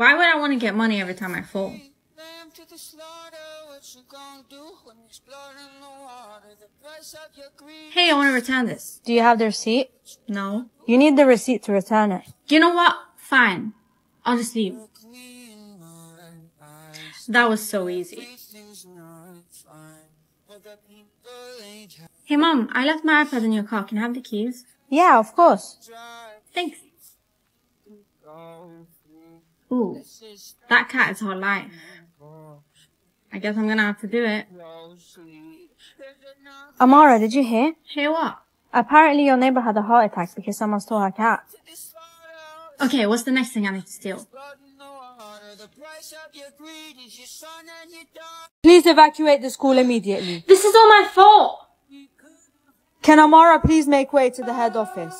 Why would I want to get money every time I fall? Hey, I want to return this. Do you have the receipt? No. You need the receipt to return it. You know what? Fine. I'll just leave. That was so easy. Hey mom, I left my iPad in your car. Can I have the keys? Yeah, of course. Thanks. Ooh, that cat is hot life. I guess I'm gonna have to do it. Amara, did you hear? Hear what? Apparently your neighbor had a heart attack because someone stole her cat. Okay, what's the next thing I need to steal? Please evacuate the school immediately. This is all my fault! Can Amara please make way to the head office?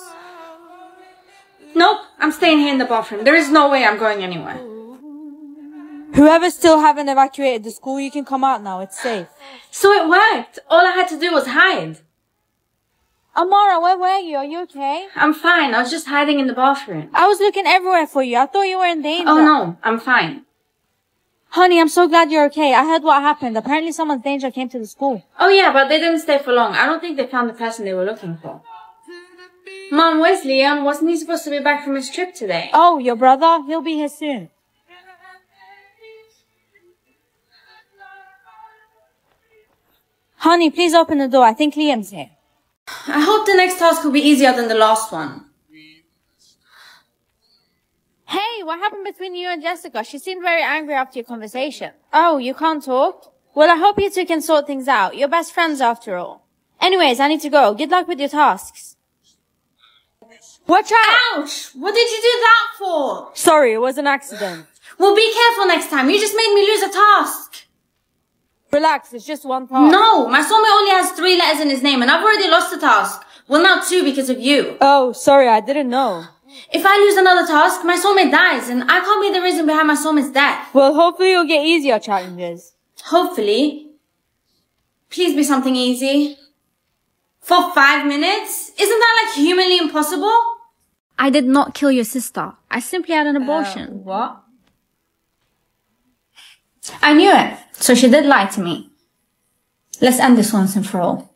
Nope, I'm staying here in the bathroom. There is no way I'm going anywhere. Whoever still haven't evacuated the school, you can come out now. It's safe. So it worked! All I had to do was hide. Amara, where were you? Are you okay? I'm fine, I was just hiding in the bathroom. I was looking everywhere for you. I thought you were in danger. Oh no, I'm fine. Honey, I'm so glad you're okay. I heard what happened. Apparently someone's danger came to the school. Oh yeah, but they didn't stay for long. I don't think they found the person they were looking for. Mom, where's Liam? Um, wasn't he supposed to be back from his trip today? Oh, your brother? He'll be here soon. Honey, please open the door. I think Liam's here. I hope the next task will be easier than the last one. Hey, what happened between you and Jessica? She seemed very angry after your conversation. Oh, you can't talk? Well, I hope you two can sort things out. You're best friends after all. Anyways, I need to go. Good luck with your tasks. Watch out! Ouch! What did you do that for? Sorry, it was an accident. Well, be careful next time. You just made me lose a task. Relax, it's just one task. No, my soulmate only has three letters in his name and I've already lost the task. Well, now two because of you. Oh, sorry, I didn't know. If I lose another task, my soulmate dies and I can't be the reason behind my soulmate's death. Well, hopefully you'll get easier challenges. Hopefully. Please be something easy. For five minutes? Isn't that like humanly impossible? I did not kill your sister. I simply had an uh, abortion. What? I knew it. So she did lie to me. Let's end this once and for all.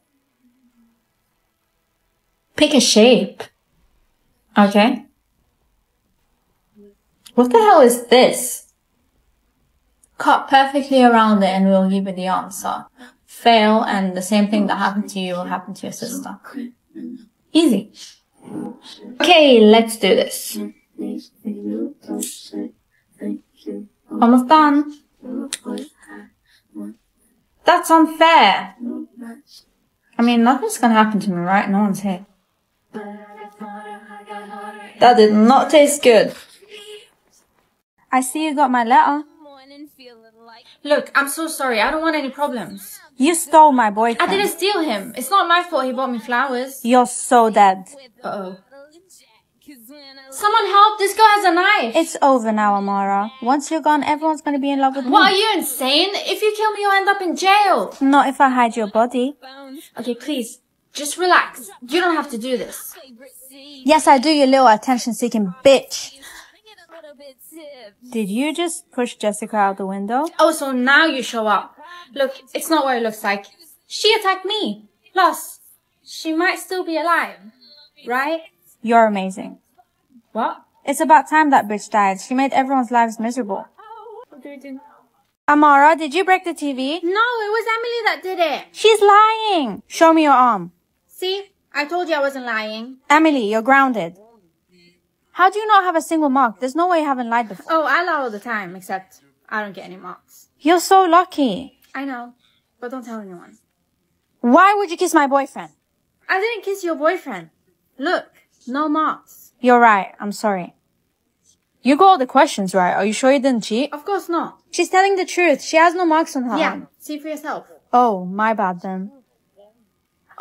Pick a shape. Okay. What the hell is this? Cut perfectly around it and we'll give you the answer. Fail and the same thing that happened to you will happen to your sister. Easy. Okay, let's do this. Almost done. That's unfair. I mean, nothing's gonna happen to me, right? No one's here. That did not taste good. I see you got my letter. Look, I'm so sorry. I don't want any problems. You stole my boyfriend. I didn't steal him. It's not my fault he bought me flowers. You're so dead. Uh-oh. Someone help! This girl has a knife! It's over now, Amara. Once you're gone, everyone's gonna be in love with me. What, are you insane? If you kill me, you'll end up in jail. Not if I hide your body. Okay, please. Just relax. You don't have to do this. Yes, I do, you little attention-seeking bitch. Did you just push Jessica out the window? Oh, so now you show up. Look, it's not what it looks like. She attacked me. Plus, she might still be alive. Right? You're amazing. What? It's about time that bitch died. She made everyone's lives miserable. What do we do? Amara, did you break the TV? No, it was Emily that did it. She's lying. Show me your arm. See? I told you I wasn't lying. Emily, you're grounded. How do you not have a single mark? There's no way you haven't lied before. Oh, I lie all the time, except I don't get any marks. You're so lucky. I know, but don't tell anyone. Why would you kiss my boyfriend? I didn't kiss your boyfriend. Look, no marks. You're right. I'm sorry. You got all the questions right. Are you sure you didn't cheat? Of course not. She's telling the truth. She has no marks on her Yeah, arm. see for yourself. Oh, my bad then.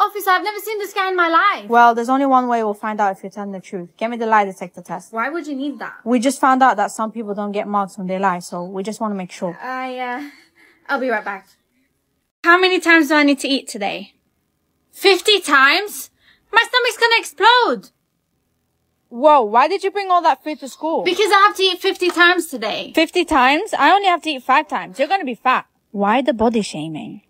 Officer, I've never seen this guy in my life. Well, there's only one way we'll find out if you're telling the truth. Get me the lie detector test. Why would you need that? We just found out that some people don't get marks when they lie, so we just want to make sure. I, uh, I'll be right back. How many times do I need to eat today? 50 times? My stomach's gonna explode! Whoa, why did you bring all that food to school? Because I have to eat 50 times today. 50 times? I only have to eat 5 times. You're gonna be fat. Why the body shaming?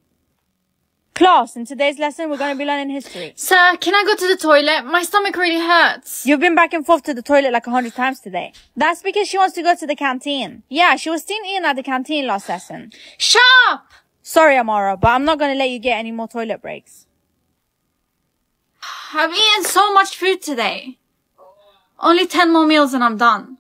Class, in today's lesson, we're gonna be learning history. Sir, can I go to the toilet? My stomach really hurts. You've been back and forth to the toilet like a hundred times today. That's because she wants to go to the canteen. Yeah, she was seen eating at the canteen last lesson. Shut up! Sorry, Amara, but I'm not gonna let you get any more toilet breaks. I've eaten so much food today. Only 10 more meals and I'm done.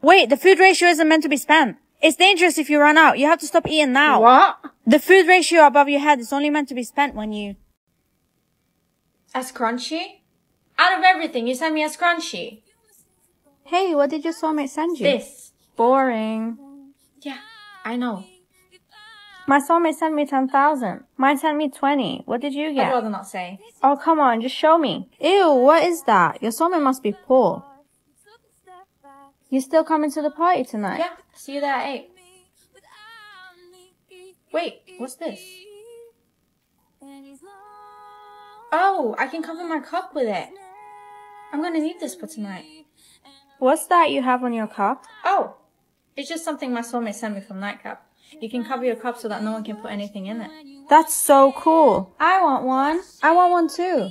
Wait, the food ratio isn't meant to be spent. It's dangerous if you run out. You have to stop eating now. What? The food ratio above your head is only meant to be spent when you... As crunchy? Out of everything, you sent me as crunchy. Hey, what did your soulmate send you? This. Boring. Yeah, I know. My soulmate sent me 10,000. Mine sent me 20. What did you get? I'd rather not say. Oh, come on, just show me. Ew, what is that? Your soulmate must be poor. You still coming to the party tonight? Yeah, see you there at 8. Wait, what's this? Oh, I can cover my cup with it. I'm gonna need this for tonight. What's that you have on your cup? Oh, it's just something my soulmate sent me from Nightcap. You can cover your cup so that no one can put anything in it. That's so cool. I want one. I want one too.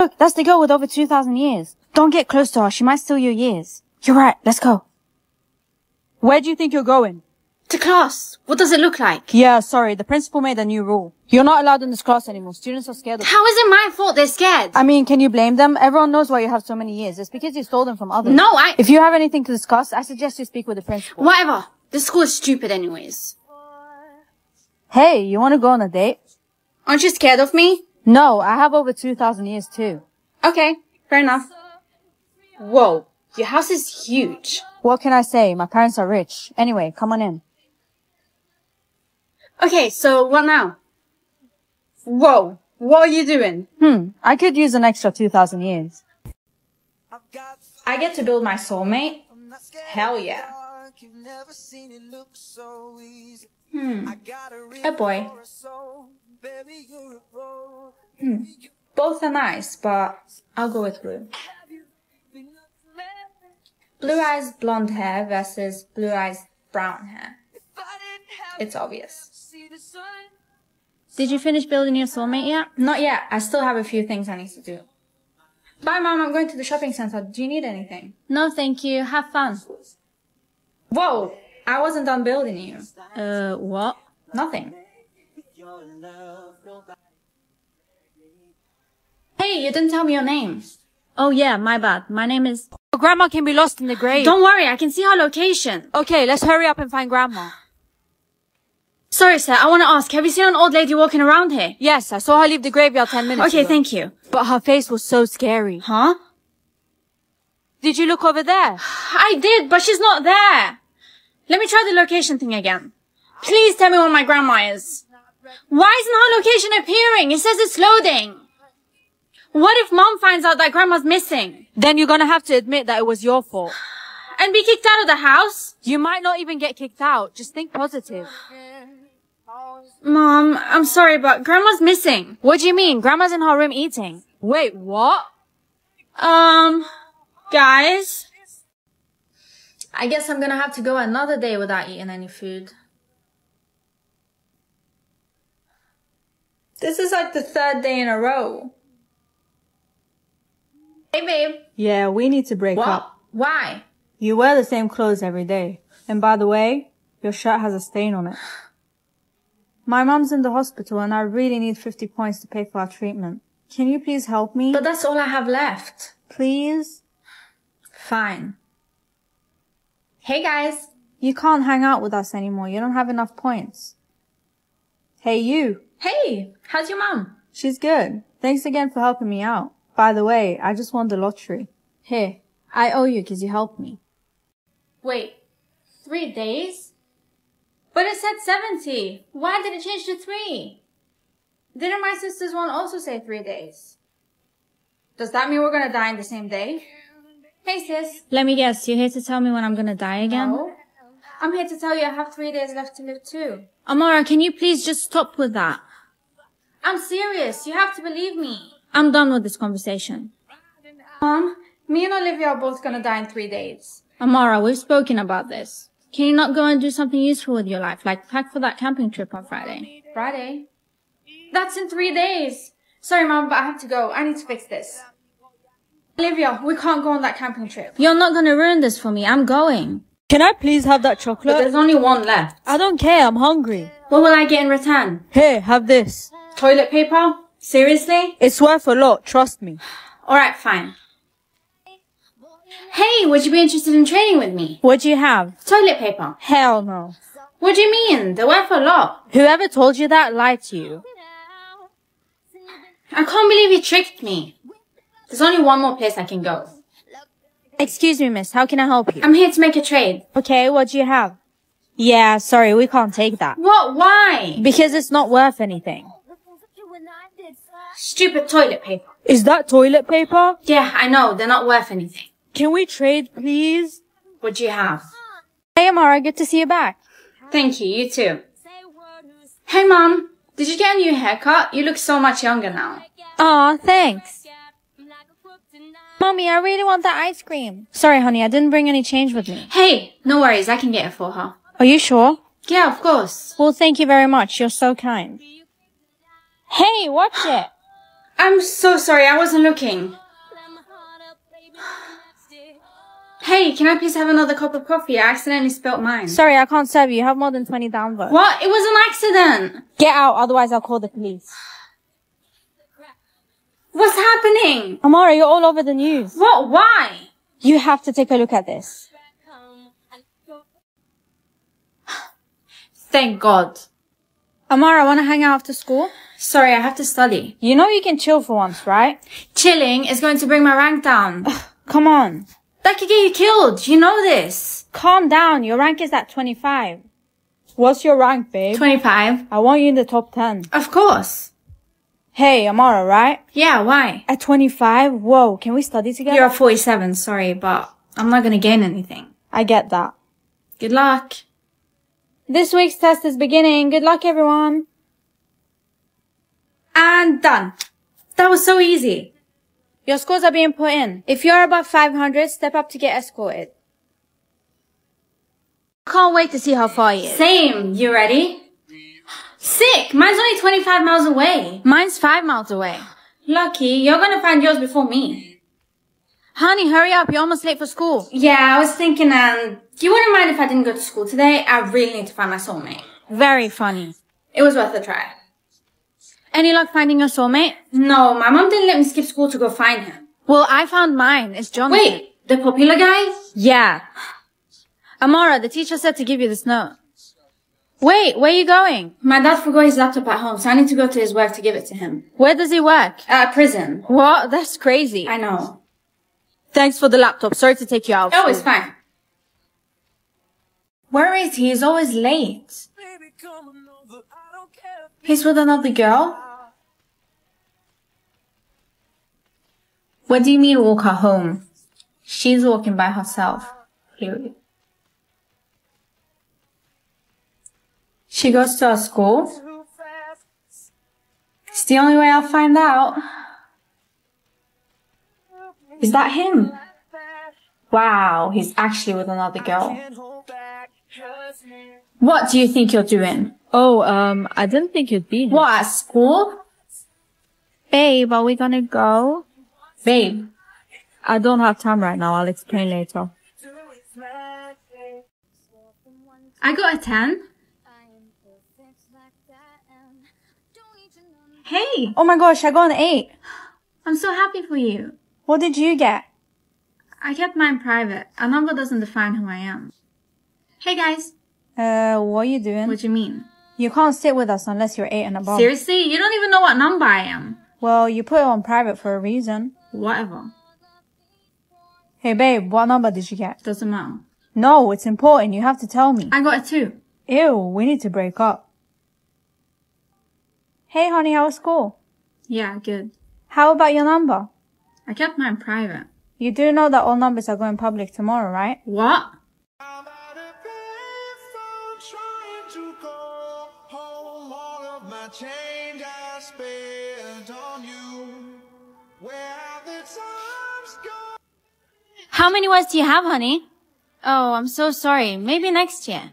Look, that's the girl with over 2,000 years. Don't get close to her. She might steal your years. You're right. Let's go. Where do you think you're going? To class. What does it look like? Yeah, sorry. The principal made a new rule. You're not allowed in this class anymore. Students are scared of How is it my fault they're scared? I mean, can you blame them? Everyone knows why you have so many years. It's because you stole them from others. no, I... If you have anything to discuss, I suggest you speak with the principal. Whatever. This school is stupid anyways. Hey, you want to go on a date? Aren't you scared of me? No, I have over 2,000 years too. Okay, fair enough. Whoa, your house is huge. What can I say? My parents are rich. Anyway, come on in. Okay, so what now? Whoa, what are you doing? Hmm, I could use an extra 2,000 years. I get to build my soulmate? Hell yeah. Hmm. A boy. Hmm. Both are nice, but I'll go with blue. Blue eyes blonde hair versus blue eyes brown hair. It's obvious. Did you finish building your soulmate yet? Not yet. I still have a few things I need to do. Bye, Mom. I'm going to the shopping center. Do you need anything? No, thank you. Have fun. Whoa! I wasn't done building you. Uh, what? Nothing. Hey, you didn't tell me your name. Oh yeah, my bad. My name is... Grandma can be lost in the grave. Don't worry, I can see her location. Okay, let's hurry up and find Grandma. Sorry, sir. I want to ask, have you seen an old lady walking around here? Yes, I saw her leave the graveyard 10 minutes ago. Okay, ago. thank you. But her face was so scary. Huh? Did you look over there? I did, but she's not there. Let me try the location thing again. Please tell me where my grandma is. Why isn't her location appearing? It says it's loading. What if mom finds out that grandma's missing? Then you're gonna have to admit that it was your fault. And be kicked out of the house? You might not even get kicked out. Just think positive. Mom, I'm sorry, but grandma's missing. What do you mean? Grandma's in her room eating. Wait, what? Um, guys? I guess I'm gonna have to go another day without eating any food. This is like the third day in a row. Hey, babe. Yeah, we need to break What? Why? You wear the same clothes every day. And by the way, your shirt has a stain on it. My mom's in the hospital and I really need 50 points to pay for her treatment. Can you please help me? But that's all I have left. please? Fine. Hey, guys. You can't hang out with us anymore. You don't have enough points. Hey, you. Hey, how's your mom? She's good. Thanks again for helping me out. By the way, I just won the lottery. Here, I owe you because you helped me. Wait, three days? But it said 70. Why did it change to three? Didn't my sister's one also say three days? Does that mean we're gonna die in the same day? Hey sis. Let me guess, you're here to tell me when I'm gonna die again? No. I'm here to tell you I have three days left to live too. Amara, can you please just stop with that? I'm serious. You have to believe me. I'm done with this conversation. Mom, Me and Olivia are both gonna die in three days. Amara, we've spoken about this. Can you not go and do something useful with your life, like pack for that camping trip on Friday? Friday? That's in three days. Sorry, Mom, but I have to go. I need to fix this. Olivia, we can't go on that camping trip. You're not gonna ruin this for me. I'm going. Can I please have that But chocolate? there's only one left. I don't care, I'm hungry. What will I get in return? Here, have this. Toilet paper? Seriously? It's worth a lot, trust me. Alright, fine. Hey, would you be interested in trading with me? What do you have? Toilet paper. Hell no. What do you mean? They're worth a lot. Whoever told you that lied to you. I can't believe you tricked me. There's only one more place I can go. Excuse me, miss, how can I help you? I'm here to make a trade. Okay, what do you have? Yeah, sorry, we can't take that. What? Why? Because it's not worth anything. Stupid toilet paper. Is that toilet paper? Yeah, I know. They're not worth anything. Can we trade, please? What do you have? Hey, Amara, good to see you back. Thank you. You too. Hey, Mom. Did you get a new haircut? You look so much younger now. Aw, thanks. Mommy, I really want that ice cream. Sorry, honey, I didn't bring any change with me. Hey, no worries. I can get it for her. Are you sure? Yeah, of course. Well, thank you very much. You're so kind. Hey, watch it. I'm so sorry. I wasn't looking. Hey, can I please have another cup of coffee? I accidentally spilt mine. Sorry, I can't serve you. You have more than 20 downvotes. what? It was an accident. Get out, otherwise I'll call the police. What's happening? Amara, you're all over the news. What? Why? You have to take a look at this. Thank God. Amara, wanna hang out after school? Sorry, I have to study. You know you can chill for once, right? Chilling is going to bring my rank down. Come on. That could get you killed. You know this. Calm down. Your rank is at 25. What's your rank, babe? 25. I want you in the top 10. Of course. Hey, Amara, right? Yeah, why? At 25? Whoa, can we study together? You're at 47, sorry, but I'm not gonna gain anything. I get that. Good luck. This week's test is beginning. Good luck, everyone. And done. That was so easy. Your scores are being put in. If you're above 500, step up to get escorted. Can't wait to see how far you is. Same. You ready? Sick. Mine's only 25 miles away. Mine's five miles away. Lucky. You're gonna find yours before me. Honey, hurry up. You're almost late for school. Yeah, I was thinking, um, you wouldn't mind if I didn't go to school today? I really need to find my soulmate. Very funny. It was worth a try. Any luck finding your soulmate? No, my mom didn't let me skip school to go find him. Well, I found mine. It's Jonathan. Wait, the popular guy? Yeah. Amara, the teacher said to give you this note. Wait, where are you going? My dad forgot his laptop at home, so I need to go to his work to give it to him. Where does he work? At prison. What? That's crazy. I know. Thanks for the laptop. Sorry to take you out. Oh, it's fine. Where is he? He's always late. He's with another girl? What do you mean walk her home? She's walking by herself, clearly. She goes to a school? It's the only way I'll find out. Is that him? Wow, he's actually with another girl. What do you think you're doing? Oh, um, I didn't think you'd be here. What, at school? Babe, are we gonna go? Babe, I don't have time right now. I'll explain later. I got a 10. hey, Oh my gosh, I got an 8. I'm so happy for you. What did you get? I kept mine private. A number doesn't define who I am. Hey guys. Uh, what are you doing? What do you mean? You can't sit with us unless you're 8 and above. Seriously? You don't even know what number I am. Well, you put it on private for a reason. Whatever. Hey babe, what number did you get? Doesn't matter. No, it's important. You have to tell me. I got a 2. Ew, we need to break up. Hey honey, how was school? Yeah, good. How about your number? I kept mine private. You do know that all numbers are going public tomorrow, right? What? How many words do you have, honey? Oh, I'm so sorry. Maybe next year.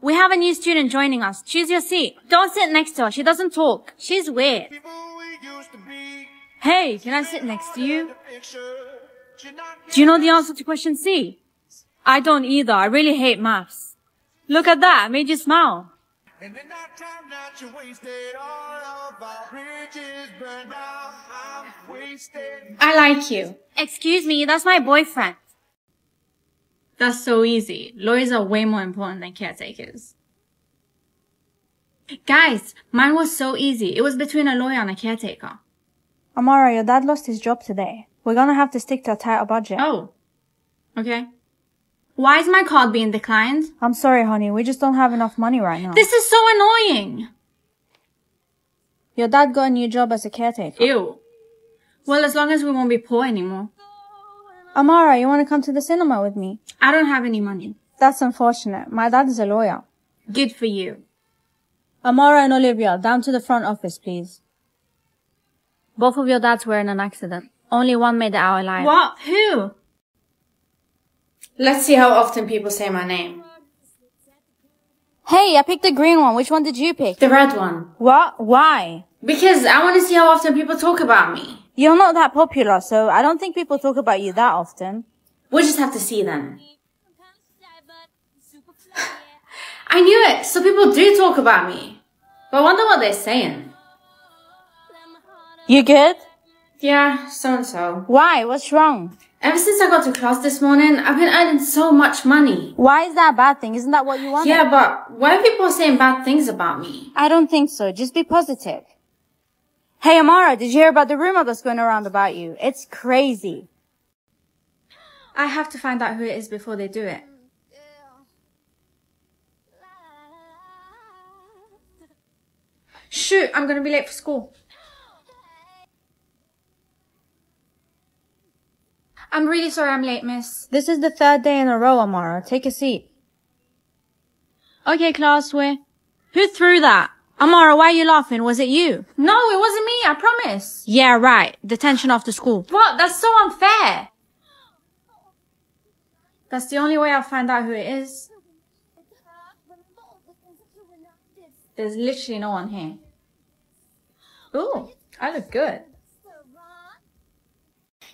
We have a new student joining us. Choose your seat. Don't sit next to her. She doesn't talk. She's weird. People we used to be. Hey, can I sit next to you? The picture. You're not Do you know the answer to question C? I don't either. I really hate maths. Look at that. I made you smile. And in that time that you wasted, all of our bridges burned out. I'm wasted. I like you. Excuse me, that's my boyfriend. That's so easy. Lawyers are way more important than caretakers. Guys, mine was so easy. It was between a lawyer and a caretaker. Amara, your dad lost his job today. We're gonna have to stick to a tighter budget. Oh. Okay. Why is my card being declined? I'm sorry, honey. We just don't have enough money right now. This is so annoying. Your dad got a new job as a caretaker. Ew. Well, as long as we won't be poor anymore. Amara, you wanna come to the cinema with me? I don't have any money. That's unfortunate. My dad is a lawyer. Good for you. Amara and Olivia, down to the front office, please. Both of your dads were in an accident. Only one made it out alive. What? Who? Let's see how often people say my name. Hey, I picked the green one. Which one did you pick? The red one. What? Why? Because I want to see how often people talk about me. You're not that popular, so I don't think people talk about you that often. We'll just have to see then. I knew it! So people do talk about me. But I wonder what they're saying. You good? Yeah, so and so. Why? What's wrong? Ever since I got to class this morning, I've been earning so much money. Why is that a bad thing? Isn't that what you want? Yeah, but why are people saying bad things about me? I don't think so. Just be positive. Hey, Amara, did you hear about the rumor that's going around about you? It's crazy. I have to find out who it is before they do it. Shoot, I'm gonna be late for school. Really sorry I'm late, miss. This is the third day in a row, Amara. Take a seat. Okay, class, we Who threw that? Amara, why are you laughing? Was it you? No, it wasn't me, I promise. Yeah, right. Detention after school. What? That's so unfair. That's the only way I'll find out who it is. There's literally no one here. Ooh, I look good.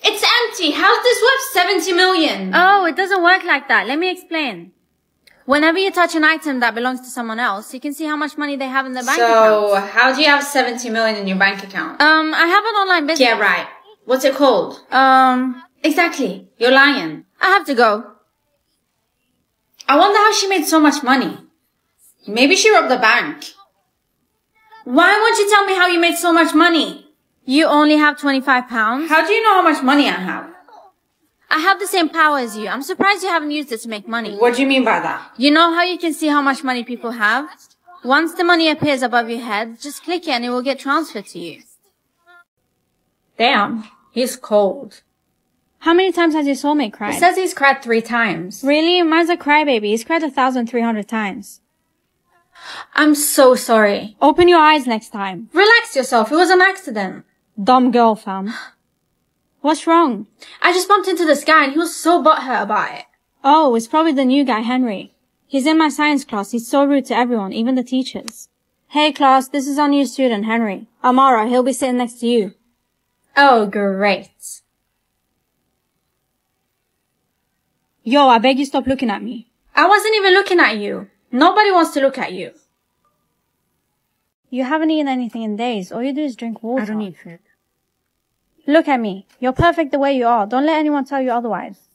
It's empty! How's this worth 70 million? Oh, it doesn't work like that. Let me explain. Whenever you touch an item that belongs to someone else, you can see how much money they have in their bank so, account. So, how do you have 70 million in your bank account? Um, I have an online business. Yeah, right. What's it called? Um, Exactly. You're lying. I have to go. I wonder how she made so much money. Maybe she robbed the bank. Why won't you tell me how you made so much money? You only have 25 pounds. How do you know how much money I have? I have the same power as you. I'm surprised you haven't used it to make money. What do you mean by that? You know how you can see how much money people have? Once the money appears above your head, just click it and it will get transferred to you. Damn, he's cold. How many times has your soulmate cried? It says he's cried three times. really? Mine's a crybaby. He's cried a thousand three hundred times. I'm so sorry. Open your eyes next time. Relax yourself. It was an accident. Dumb girl, fam. What's wrong? I just bumped into this guy and he was so butthurt about it. Oh, it's probably the new guy, Henry. He's in my science class. He's so rude to everyone, even the teachers. Hey class, this is our new student, Henry. Amara, he'll be sitting next to you. Oh, great. Yo, I beg you stop looking at me. I wasn't even looking at you. Nobody wants to look at you. You haven't eaten anything in days. All you do is drink water. I don't need food. Look at me. You're perfect the way you are. Don't let anyone tell you otherwise.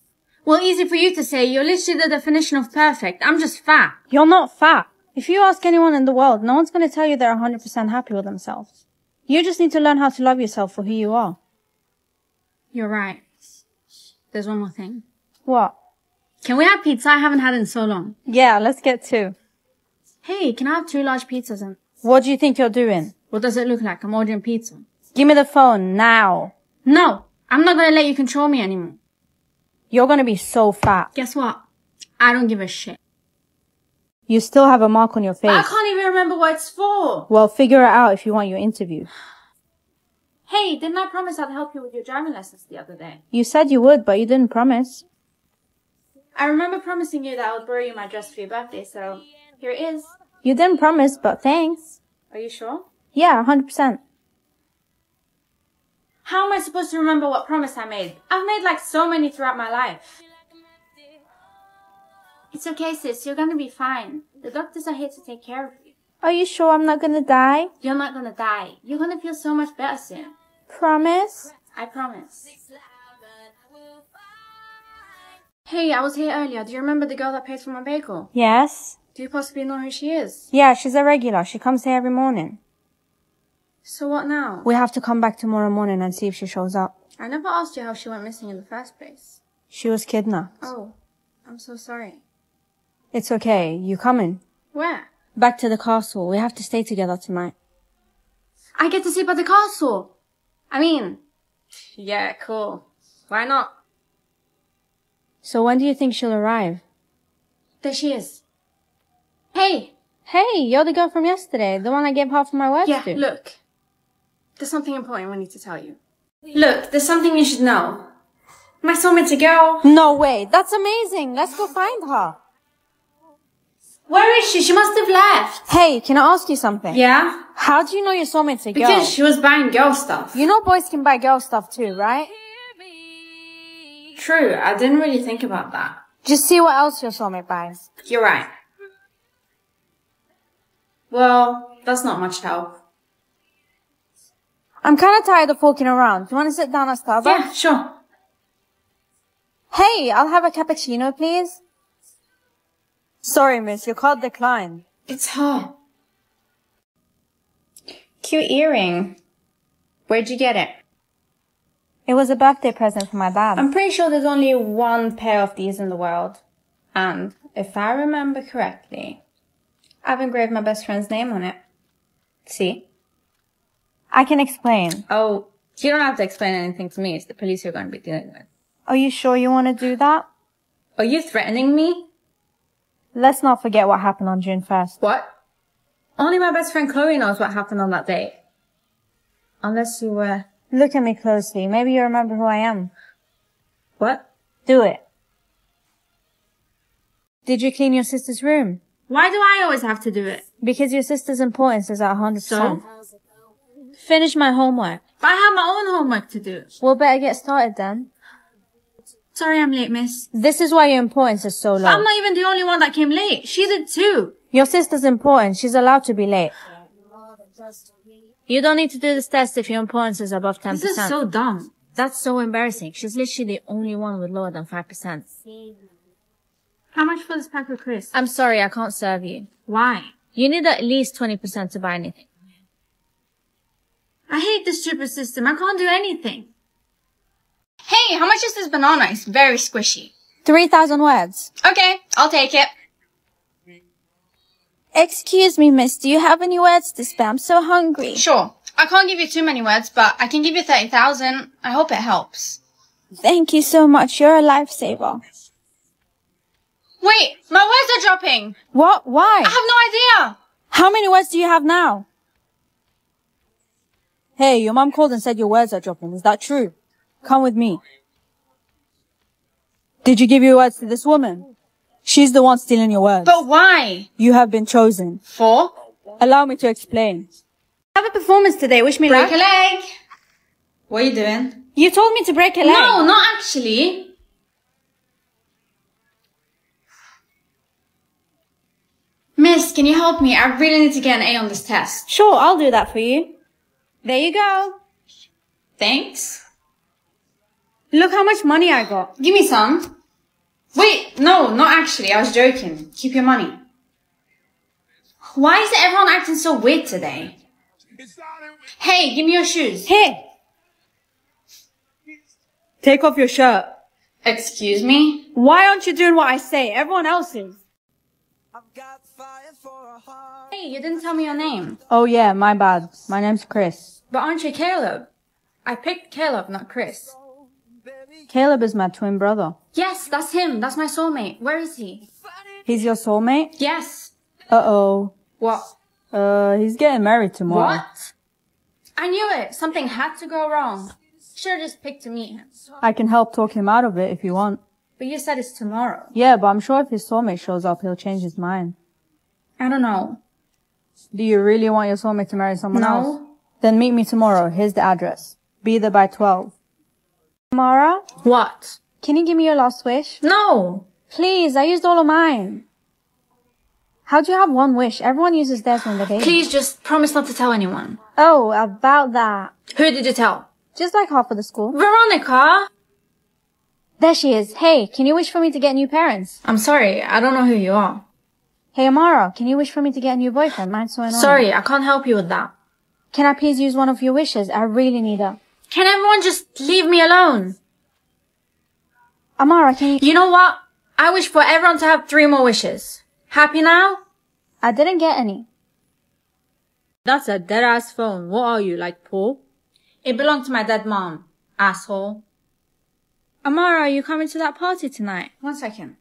Well, easy for you to say. You're literally the definition of perfect. I'm just fat. You're not fat. If you ask anyone in the world, no one's going to tell you they're 100% happy with themselves. You just need to learn how to love yourself for who you are. You're right. There's one more thing. What? Can we have pizza? I haven't had it in so long. Yeah, let's get two. Hey, can I have two large pizzas and What do you think you're doing? what does it look like? I'm ordering pizza. Give me the phone now. No, I'm not gonna let you control me anymore. You're going to be so fat. Guess what? I don't give a shit. You still have a mark on your face. I can't even remember what it's for. Well, figure it out if you want your interview. Hey, didn't I promise I'd help you with your driving lessons the other day? You said you would, but you didn't promise. I remember promising you that I would borrow you my dress for your birthday, so here it is. You didn't promise, but thanks. Are you sure? Yeah, 100%. How am I supposed to remember what promise I made? I've made like so many throughout my life. It's okay, sis. You're gonna be fine. The doctors are here to take care of you. Are you sure I'm not gonna die? You're not gonna die. You're gonna feel so much better soon. Promise? I promise. Hey, I was here earlier. Do you remember the girl that pays for my bagel? Yes. Do you possibly know who she is? Yeah, she's a regular. She comes here every morning. So what now? We have to come back tomorrow morning and see if she shows up. I never asked you how she went missing in the first place. She was kidnapped. Oh, I'm so sorry. It's okay. You coming? Where? Back to the castle. We have to stay together tonight. I get to sleep at the castle. I mean, yeah, cool. Why not? So when do you think she'll arrive? There she is. Hey! Hey, you're the girl from yesterday, the one I gave half of my words Yeah, to. look. There's something important we need to tell you. Look, there's something you should know. My soulmate's a girl. No way. That's amazing. Let's go find her. Where is she? She must have left. Hey, can I ask you something? Yeah? How do you know your soulmate's a girl? Because she was buying girl stuff. You know boys can buy girl stuff too, right? True, I didn't really think about that. Just see what else your soulmate buys. You're right. Well, that's not much help. I'm kind of tired of walking around. Do you want to sit down at Starbucks? Yeah, sure. Hey, I'll have a cappuccino, please. Sorry, miss, your card declined. It's her. Cute earring. Where'd you get it? It was a birthday present for my dad. I'm pretty sure there's only one pair of these in the world. And if I remember correctly, I've engraved my best friend's name on it. See? I can explain. Oh, you don't have to explain anything to me. It's the police you're going to be dealing with. Are you sure you want to do that? Are you threatening me? Let's not forget what happened on June 1st. What? Only my best friend Chloe knows what happened on that day. Unless you were... Look at me closely. Maybe you remember who I am. What? Do it. Did you clean your sister's room? Why do I always have to do it? Because your sister's importance is at 100%. So? Finish my homework. But I have my own homework to do. We'll better get started then. Sorry I'm late, miss. This is why your importance is so low. I'm not even the only one that came late. She did too. Your sister's important. She's allowed to be late. You don't need to do this test if your importance is above 10%. This is so dumb. That's so embarrassing. She's literally the only one with lower than 5%. How much for this pack of crisps? I'm sorry, I can't serve you. Why? You need at least 20% to buy anything. I hate this stupid system. I can't do anything. Hey, how much is this banana? It's very squishy. 3,000 words. Okay, I'll take it. Excuse me, miss. Do you have any words to spare? I'm so hungry. Sure. I can't give you too many words, but I can give you 30,000. I hope it helps. Thank you so much. You're a lifesaver. Wait, my words are dropping. What? Why? I have no idea. How many words do you have now? Hey, your mom called and said your words are dropping. Is that true? Come with me. Did you give your words to this woman? She's the one stealing your words. But why? You have been chosen. For? Allow me to explain. I have a performance today. Wish me luck. Break a leg. What are you doing? You told me to break a leg. No, not actually. Miss, can you help me? I really need to get an A on this test. Sure, I'll do that for you. There you go. Thanks. Look how much money I got. Give me some. Wait, no, not actually. I was joking. Keep your money. Why is everyone acting so weird today? Hey, give me your shoes. Hey! Take off your shirt. Excuse me? Why aren't you doing what I say? Everyone else is. Hey, you didn't tell me your name. Oh yeah, my bad. My name's Chris. But aren't you Caleb? I picked Caleb, not Chris. Caleb is my twin brother. Yes, that's him. That's my soulmate. Where is he? He's your soulmate? Yes. Uh-oh. What? Uh, he's getting married tomorrow. What? I knew it. Something had to go wrong. Have just picked to meet him. I can help talk him out of it if you want. But you said it's tomorrow. Yeah, but I'm sure if his soulmate shows up, he'll change his mind. I don't know. Do you really want your soulmate to marry someone No. else? Then meet me tomorrow. Here's the address. Be there by 12. Mara, What? can you give me your last wish? No. Please, I used all of mine. How do you have one wish? Everyone uses theirs when they're. Please just promise not to tell anyone. Oh, about that. Who did you tell? Just like half of the school. Veronica! There she is. Hey, can you wish for me to get new parents? I'm sorry, I don't know who you are. Hey, Amara, can you wish for me to get a new boyfriend? Mine's so annoying. Sorry, I can't help you with that. Can I please use one of your wishes? I really need her. Can everyone just leave me alone? Amara, can you? You know what? I wish for everyone to have three more wishes. Happy now? I didn't get any. That's a dead ass phone. What are you, like Paul? It belonged to my dead mom. Asshole. Amara, are you coming to that party tonight? One second.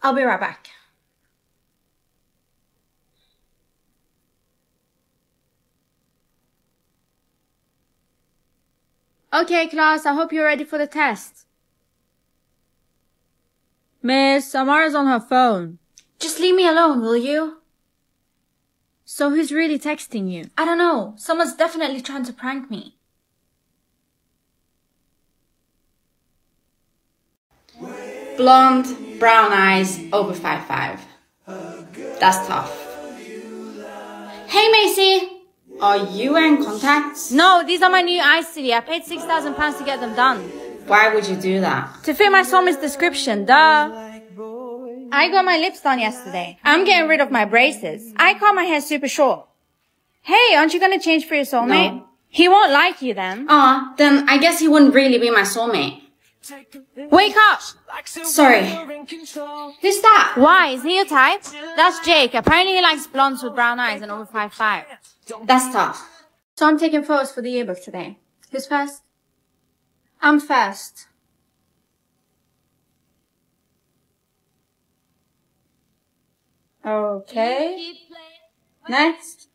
I'll be right back. Okay, class, I hope you're ready for the test. Miss, Amara's on her phone. Just leave me alone, will you? So who's really texting you? I don't know. Someone's definitely trying to prank me. Blonde, brown eyes, over five five. That's tough. Hey Macy, are you wearing contacts? No, these are my new eyes, City. I paid six thousand pounds to get them done. Why would you do that? To fit my soulmate's description, duh. I got my lips done yesterday. I'm getting rid of my braces. I cut my hair super short. Hey, aren't you gonna change for your soulmate? No. He won't like you then. Ah, then I guess he wouldn't really be my soulmate. Wake up! Sorry. Who's that? Why? Is he your type? That's Jake. Apparently he likes blondes with brown eyes and over five five. That's tough. So I'm taking photos for the yearbook today. Who's first? I'm first. Okay. Next.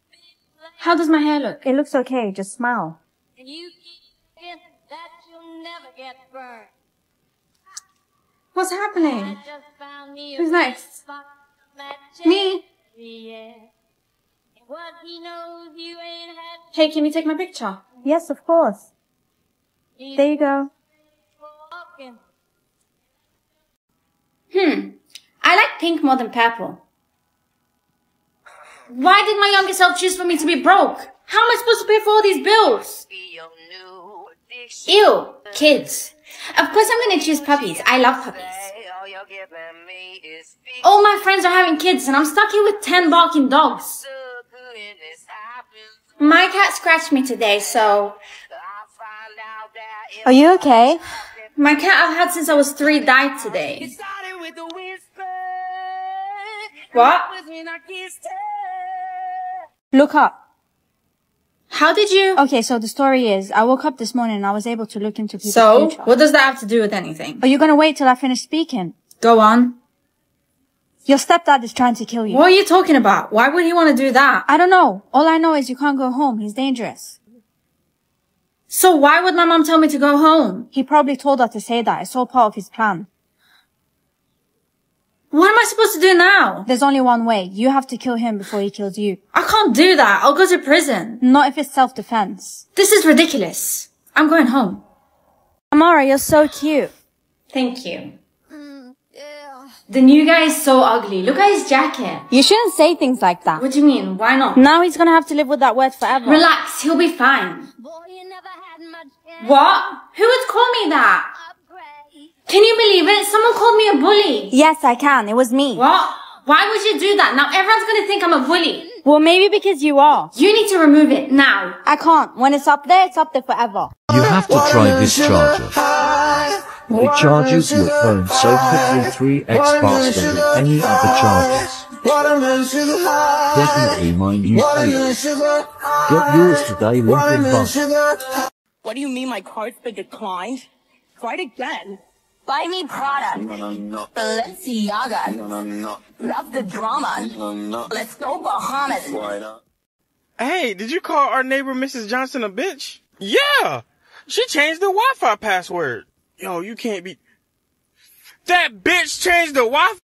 How does my hair look? It looks okay. Just smile. You keep that you'll never get burned. What's happening? I just found me a Who's next? Me? yeah. And What he knows you ain't had Hey, can you take my picture? Yes, of course. There you go. Hmm. I like pink more than purple. Why did my younger self choose for me to be broke? How am I supposed to pay for all these bills? Ew, kids. Of course I'm gonna choose puppies. I love puppies. All my friends are having kids and I'm stuck here with 10 barking dogs. My cat scratched me today, so Are you okay? my cat I've had since I was three died today. What? Look up. How did you? Okay, so the story is, I woke up this morning and I was able to look into people's So, future. what does that have to do with anything? Are you gonna wait till I finish speaking? Go on. Your stepdad is trying to kill you. What are you talking about? Why would he want to do that? I don't know. All I know is you can't go home. He's dangerous. So why would my mom tell me to go home? He probably told her to say that. It's all part of his plan. What am I supposed to do now? There's only one way. You have to kill him before he kills you. I can't do that. I'll go to prison. Not if it's self-defense. This is ridiculous. I'm going home. Amara, you're so cute. Thank you. The new guy is so ugly. Look at his jacket. You shouldn't say things like that. What do you mean? Why not? Now he's gonna have to live with that word forever. Relax. He'll be fine. Boy, you never had much What? Who would call me that? Upgrade. Can you believe it? Someone called me a bully. Yes, I can. It was me. What? Why would you do that? Now everyone's gonna think I'm a bully. Well, maybe because you are. You need to remove it now. I can't. When it's up there, it's up there forever. You have to try this charger. It charges your phone so quickly 3x faster than any other chargers. Definitely my new favorite. Get yours today, link in bio. What do you mean my card's been declined? Try it again. Buy me Prada. Balenciaga. Love the drama. Let's go Bahamas. Hey, did you call our neighbor Mrs. Johnson a bitch? Yeah! She changed the Wi-Fi password. Yo, you can't be... That bitch changed the Wi-Fi...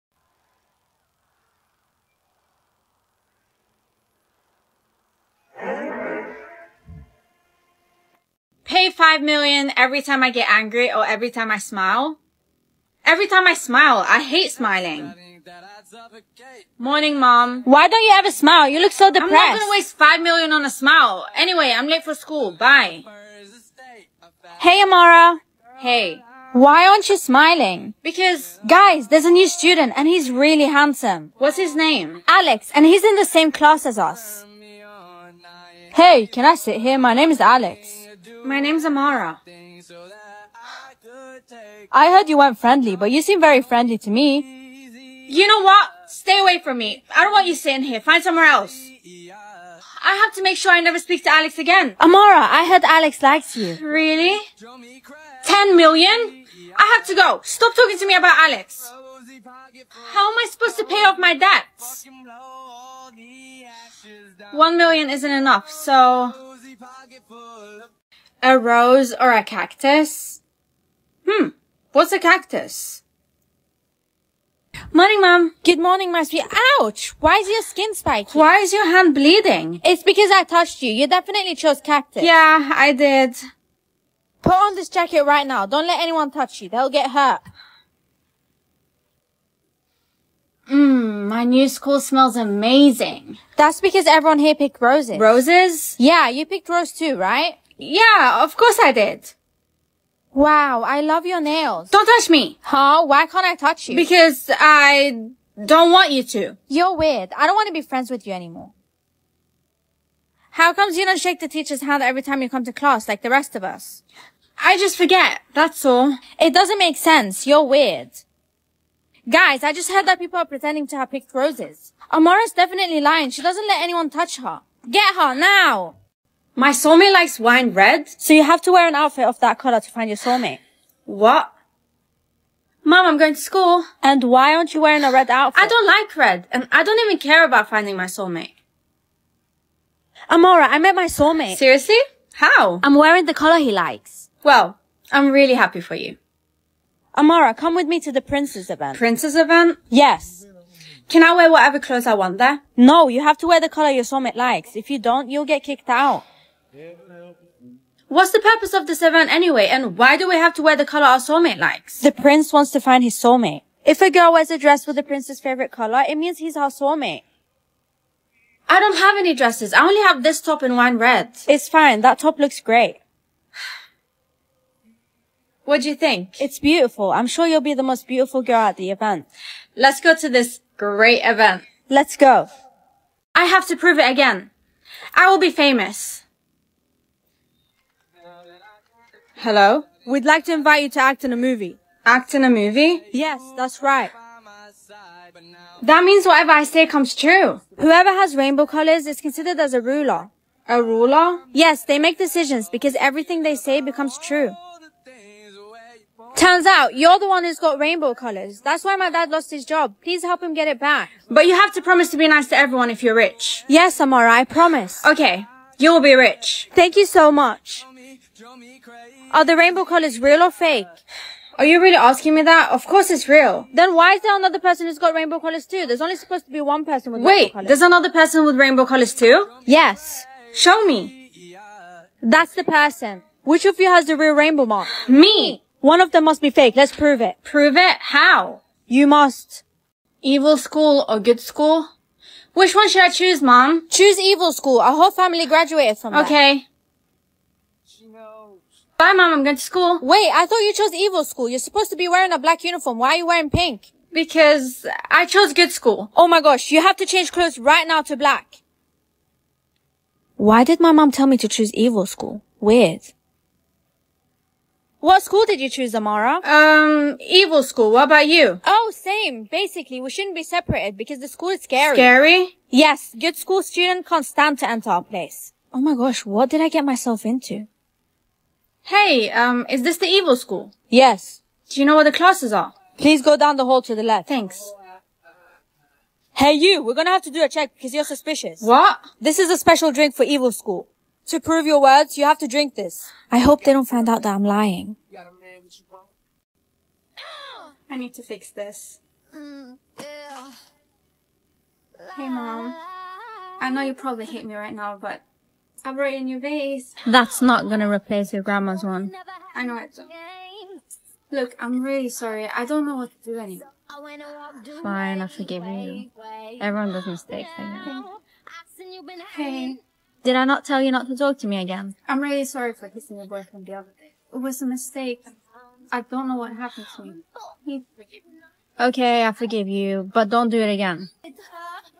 Pay five million every time I get angry or every time I smile. Every time I smile, I hate smiling. Morning, mom. Why don't you ever smile? You look so depressed. I'm not gonna waste five million on a smile. Anyway, I'm late for school. Bye. Hey, Amara. Hey. Why aren't you smiling? Because, Guys, there's a new student and he's really handsome. what's his name? Alex, and he's in the same class as us. Hey, can I sit here? My name is Alex. My name's Amara. I heard you weren't friendly, but you seem very friendly to me. You know what? Stay away from me. I don't want you sitting here. Find somewhere else. I have to make sure I never speak to Alex again. Amara, I heard Alex likes you. Really? Ten million? I have to go. Stop talking to me about Alex. How am I supposed to pay off my debts? One million isn't enough, so... A rose or a cactus? Hmm, what's a cactus? Morning, Mom. Good morning, my sweet. Ouch! Why is your skin spiky? Why is your hand bleeding? It's because I touched you. You definitely chose cactus. Yeah, I did. Put on this jacket right now. Don't let anyone touch you. They'll get hurt. Mmm, my new school smells amazing. That's because everyone here picked roses. Roses? Yeah, you picked rose too, right? Yeah, of course I did. Wow, I love your nails. Don't touch me. Huh? Why can't I touch you? Because I don't want you to. You're weird. I don't want to be friends with you anymore. How comes you don't shake the teacher's hand every time you come to class like the rest of us? I just forget, that's all. It doesn't make sense. You're weird. Guys, I just heard that people are pretending to have picked roses. Amara's definitely lying. She doesn't let anyone touch her. Get her now! My soulmate likes wine red. So you have to wear an outfit of that color to find your soulmate. What? Mom, I'm going to school. And why aren't you wearing a red outfit? I don't like red, and I don't even care about finding my soulmate. Amara, I met my soulmate. Seriously? How? I'm wearing the color he likes. Well, I'm really happy for you. Amara, come with me to the Prince's event. Princess event? Yes. Can I wear whatever clothes I want there? No, you have to wear the color your soulmate likes. If you don't, you'll get kicked out. What's the purpose of this event anyway, and why do we have to wear the color our soulmate likes? The prince wants to find his soulmate. If a girl wears a dress with the prince's favorite color, it means he's her soulmate. I don't have any dresses. I only have this top in wine red. It's fine. That top looks great. What do you think? It's beautiful. I'm sure you'll be the most beautiful girl at the event. Let's go to this great event. Let's go. I have to prove it again. I will be famous. Hello? We'd like to invite you to act in a movie. Act in a movie? Yes, that's right. That means whatever I say comes true. Whoever has rainbow colors is considered as a ruler. A ruler? Yes, they make decisions because everything they say becomes true. Turns out you're the one who's got rainbow colors. That's why my dad lost his job. Please help him get it back. But you have to promise to be nice to everyone if you're rich. Yes, Amara, I promise. Okay, you will be rich. Thank you so much. Are the rainbow colors real or fake? Are you really asking me that? Of course it's real. Then why is there another person who's got rainbow colors too? There's only supposed to be one person with rainbow Wait, there's another person with rainbow colors too? Yes. Show me. That's the person. Which of you has the real rainbow mark? Me. One of them must be fake. Let's prove it. Prove it? How? You must. Evil school or good school? Which one should I choose, mom? Choose evil school. Our whole family graduated from. Okay. Bye, mom. I'm going to school. Wait, I thought you chose evil school. You're supposed to be wearing a black uniform. Why are you wearing pink? Because I chose good school. Oh my gosh, you have to change clothes right now to black. Why did my mom tell me to choose evil school? Weird. What school did you choose, Amara? Um, evil school. What about you? Oh, same. Basically, we shouldn't be separated because the school is scary. Scary? Yes, good school student can't stand to enter our place. Oh my gosh, what did I get myself into? Hey, um, is this the evil school? Yes. Do you know where the classes are? Please go down the hall to the left. Thanks. Hey you, we're gonna have to do a check because you're suspicious. What? This is a special drink for evil school. To prove your words, you have to drink this. I hope they don't find out that I'm lying. I need to fix this. Hey, Mom. I know you probably hate me right now, but I've written your vase. That's not gonna replace your grandma's one. I know it. Look, I'm really sorry. I don't know what to do anymore. Fine, I forgive you. Everyone does mistakes, I guess. Hey, Did I not tell you not to talk to me again? I'm really sorry for kissing your boyfriend the other day. It was a mistake. I don't know what happened to me. Okay, I forgive you, but don't do it again.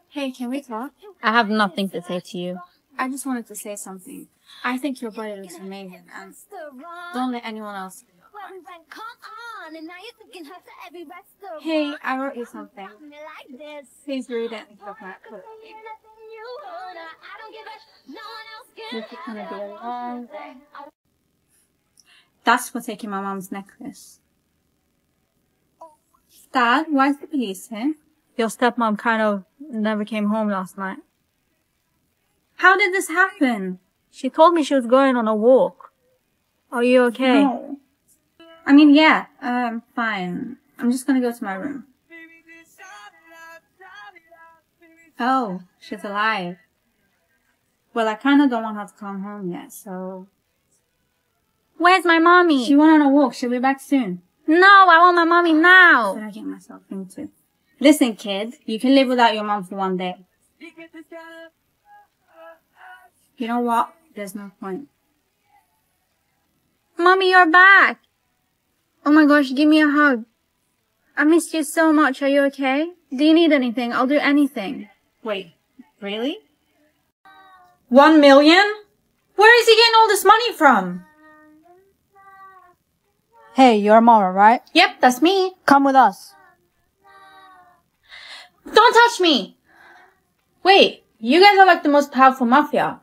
Hey, can we talk? I have nothing to say to you. I just wanted to say something. I think your body looks amazing, and don't let anyone else. Hey, I wrote you something. Please read it and stuff like that. This is gonna be a long day. That's for taking my mom's necklace. Dad, why is the police here? Your stepmom kind of never came home last night. How did this happen? She told me she was going on a walk. Are you okay? No. I mean, yeah, um, fine. I'm just gonna go to my room. Oh, she's alive. Well, I kinda don't want her to come home yet, so. Where's my mommy? She went on a walk. She'll be back soon. No, I want my mommy now. What I get myself into? Listen, kid, you can live without your mom for one day. You know what? There's no point. Mommy, you're back. Oh my gosh, give me a hug. I missed you so much. Are you okay? Do you need anything? I'll do anything. Wait, really? One million? Where is he getting all this money from? Hey, you're Mara, right? Yep, that's me. Come with us. Don't touch me! Wait, you guys are like the most powerful mafia.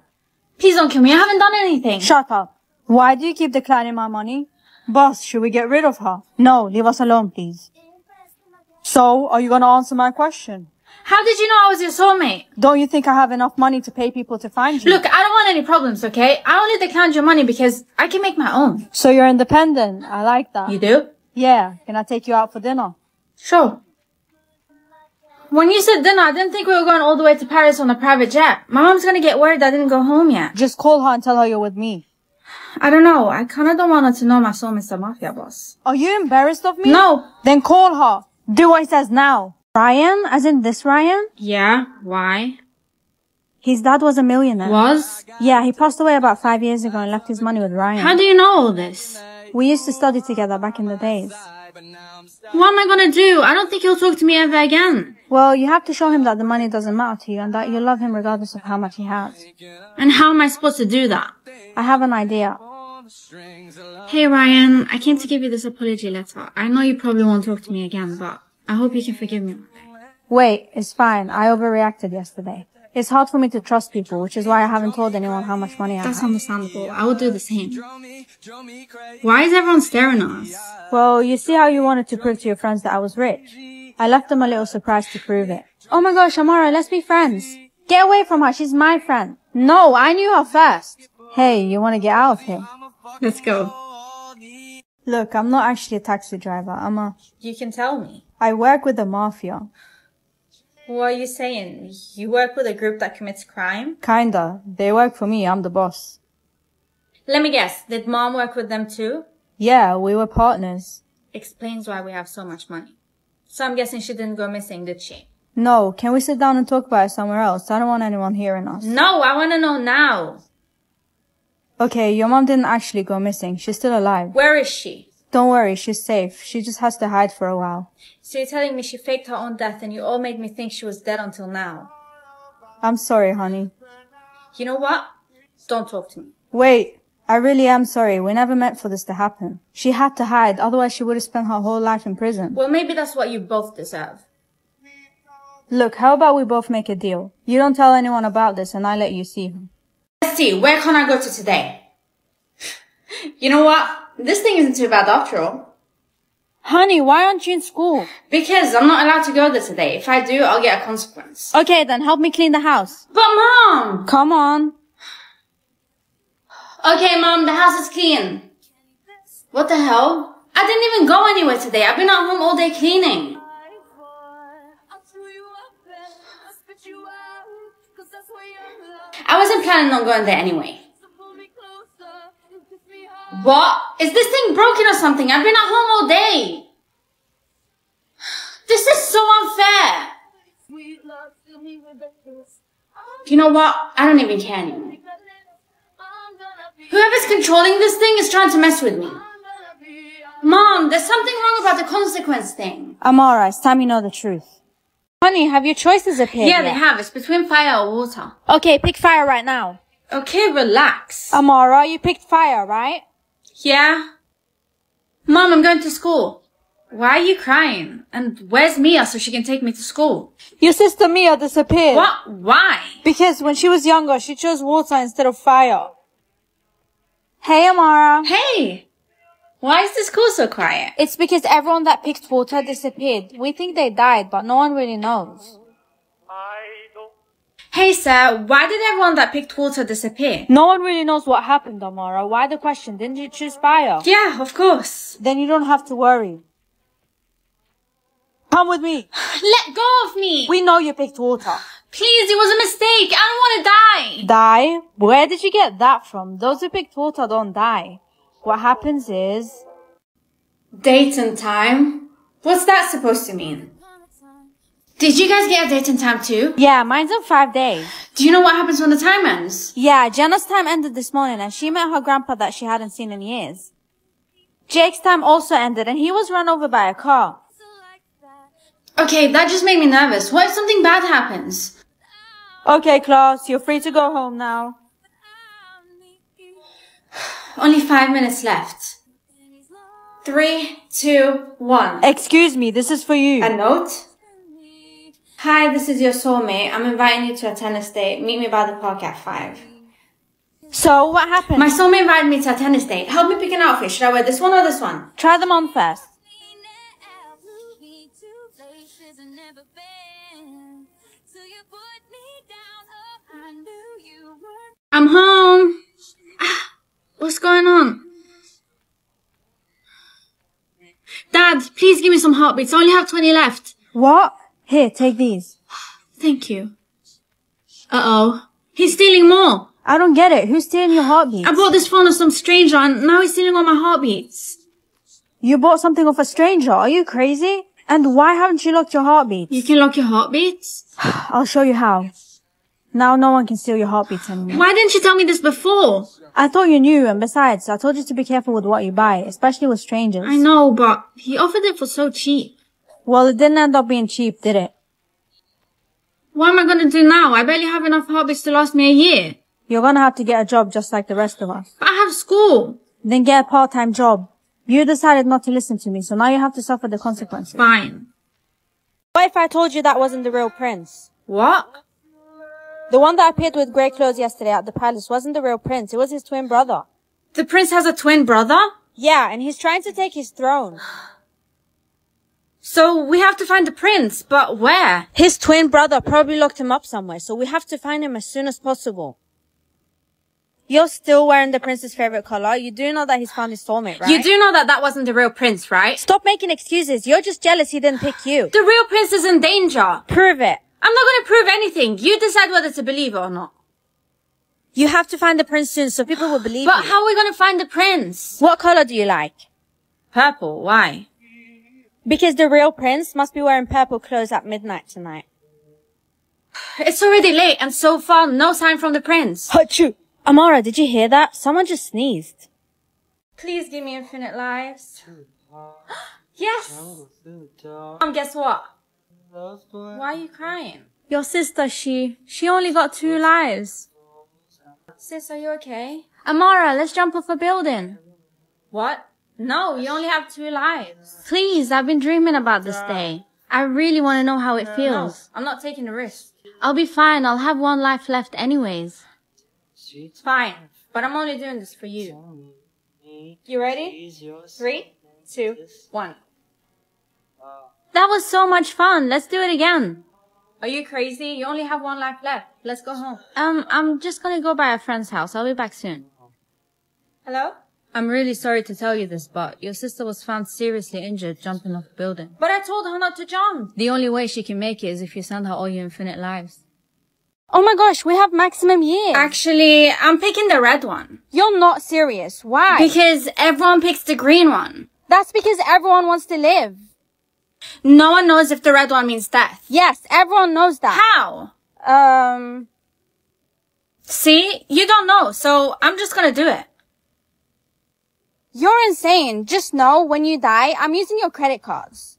Please don't kill me. I haven't done anything. Shut up. Why do you keep declining my money? Boss, should we get rid of her? No, leave us alone, please. So, are you gonna answer my question? How did you know I was your soulmate? Don't you think I have enough money to pay people to find you? Look, I don't want any problems, okay? I only declined your money because I can make my own. So you're independent. I like that. You do? Yeah. Can I take you out for dinner? Sure. When you said dinner, I didn't think we were going all the way to Paris on a private jet. My mom's gonna get worried I didn't go home yet. Just call her and tell her you're with me. I don't know. I kinda don't want her to know my soulmate's a mafia boss. Are you embarrassed of me? No. Then call her. Do what he says now. Ryan? As in this Ryan? Yeah? Why? His dad was a millionaire. Was? Yeah, he passed away about five years ago and left his money with Ryan. How do you know all this? We used to study together back in the days. What am I gonna do? I don't think he'll talk to me ever again. Well, you have to show him that the money doesn't matter to you and that you love him regardless of how much he has. And how am I supposed to do that? I have an idea. Hey Ryan, I came to give you this apology letter. I know you probably won't talk to me again, but I hope you can forgive me. Wait, it's fine. I overreacted yesterday. It's hard for me to trust people, which is why I haven't told anyone how much money I That's have. That's understandable. I would do the same. Why is everyone staring at us? Well, you see how you wanted to prove to your friends that I was rich? I left them a little surprise to prove it. Oh my gosh, Amara, let's be friends. Get away from her. She's my friend. No, I knew her first. Hey, you want to get out of here? Let's go. Look, I'm not actually a taxi driver. I'm a... You can tell me. I work with the mafia. What are you saying? You work with a group that commits crime? Kinda. They work for me. I'm the boss. Let me guess. Did mom work with them too? Yeah, we were partners. Explains why we have so much money. So I'm guessing she didn't go missing, did she? No, can we sit down and talk about it somewhere else? I don't want anyone hearing us. No, I want to know now. Okay, your mom didn't actually go missing. She's still alive. Where is she? Don't worry, she's safe. She just has to hide for a while. So you're telling me she faked her own death and you all made me think she was dead until now. I'm sorry, honey. You know what? Don't talk to me. Wait, I really am sorry. We never meant for this to happen. She had to hide, otherwise she would have spent her whole life in prison. Well, maybe that's what you both deserve. Look, how about we both make a deal? You don't tell anyone about this and I let you see her. Let's see, where can I go to today? you know what? This thing isn't too bad after all. Honey, why aren't you in school? Because I'm not allowed to go there today. If I do, I'll get a consequence. Okay, then help me clean the house. But mom! Come on. Okay, mom, the house is clean. What the hell? I didn't even go anywhere today. I've been at home all day cleaning. I wasn't planning on going there anyway. What? Is this thing broken or something? I've been at home all day. This is so unfair. You know what? I don't even care anymore. Whoever's controlling this thing is trying to mess with me. Mom, there's something wrong about the consequence thing. Amara, it's time you know the truth. Honey, have your choices appeared Yeah, yet? they have. It's between fire or water. Okay, pick fire right now. Okay, relax. Amara, you picked fire, right? Yeah? Mom, I'm going to school. Why are you crying? And where's Mia so she can take me to school? Your sister Mia disappeared. What? Why? Because when she was younger, she chose water instead of fire. Hey, Amara. Hey! Why is the school so quiet? It's because everyone that picked water disappeared. We think they died, but no one really knows. Hey, sir, why did everyone that picked water disappear? No one really knows what happened, Amara. Why the question? Didn't you choose fire? Yeah, of course. Then you don't have to worry. Come with me. Let go of me! We know you picked water. Please, it was a mistake. I don't want to die. Die? Where did you get that from? Those who picked water don't die. What happens is... Date and time? What's that supposed to mean? Did you guys get a date and time too? Yeah, mine's in five days. Do you know what happens when the time ends? Yeah, Jenna's time ended this morning and she met her grandpa that she hadn't seen in years. Jake's time also ended and he was run over by a car. Okay, that just made me nervous. What if something bad happens? Okay, class, you're free to go home now. Only five minutes left. Three, two, one. Excuse me, this is for you. A note? Hi, this is your soulmate. I'm inviting you to a tennis date. Meet me by the park at five. So, what happened? My soulmate invited me to a tennis date. Help me pick an outfit. Should I wear this one or this one? Try them on first. I'm home. Ah, What's going on? Dad, please give me some heartbeats. I only have 20 left. What? Here, take these. Thank you. Uh-oh. He's stealing more. I don't get it. Who's stealing your heartbeats? I bought this phone of some stranger and now he's stealing all my heartbeats. You bought something off a stranger. Are you crazy? And why haven't you locked your heartbeats? You can lock your heartbeats? I'll show you how. Now no one can steal your heartbeats anymore. Why didn't you tell me this before? I thought you knew, and besides, I told you to be careful with what you buy, especially with strangers. I know, but he offered it for so cheap. Well, it didn't end up being cheap, did it? What am I gonna do now? I barely have enough hobbies to last me a year. You're gonna have to get a job just like the rest of us. But I have school. Then get a part-time job. You decided not to listen to me, so now you have to suffer the consequences. Fine. What if I told you that wasn't the real prince? What? The one that appeared with grey clothes yesterday at the palace wasn't the real prince, it was his twin brother. The prince has a twin brother? Yeah, and he's trying to take his throne. So we have to find the prince, but where? His twin brother probably locked him up somewhere, so we have to find him as soon as possible. You're still wearing the prince's favorite color. You do know that he's found his soulmate, right? You do know that that wasn't the real prince, right? Stop making excuses. You're just jealous he didn't pick you. The real prince is in danger. Prove it. I'm not gonna prove anything. You decide whether to believe it or not. You have to find the prince soon so people will believe But you. how are we gonna find the prince? What color do you like? Purple. Why? Because the real prince must be wearing purple clothes at midnight tonight. It's already late and so far no sign from the prince. Achoo! Amara, did you hear that? Someone just sneezed. Please give me infinite lives. yes! Um, guess what? Why are you crying? Your sister, she, she only got two lives. Sis, are you okay? Amara, let's jump off a building. What? No, you only have two lives. Please, I've been dreaming about this day. I really want to know how it No, feels. I'm not taking a risk. I'll be fine. I'll have one life left anyways. It's fine, but I'm only doing this for you. You ready? Three, two, one. That was so much fun. Let's do it again. Are you crazy? You only have one life left. Let's go home. Um, I'm just gonna go by a friend's house. I'll be back soon. Hello? I'm really sorry to tell you this, but your sister was found seriously injured jumping off a building. But I told her not to jump. The only way she can make it is if you send her all your infinite lives. Oh my gosh, we have maximum years. Actually, I'm picking the red one. You're not serious. Why? Because everyone picks the green one. That's because everyone wants to live. No one knows if the red one means death. Yes, everyone knows that. How? Um, See? You don't know, so I'm just gonna do it. You're insane. Just know when you die, I'm using your credit cards.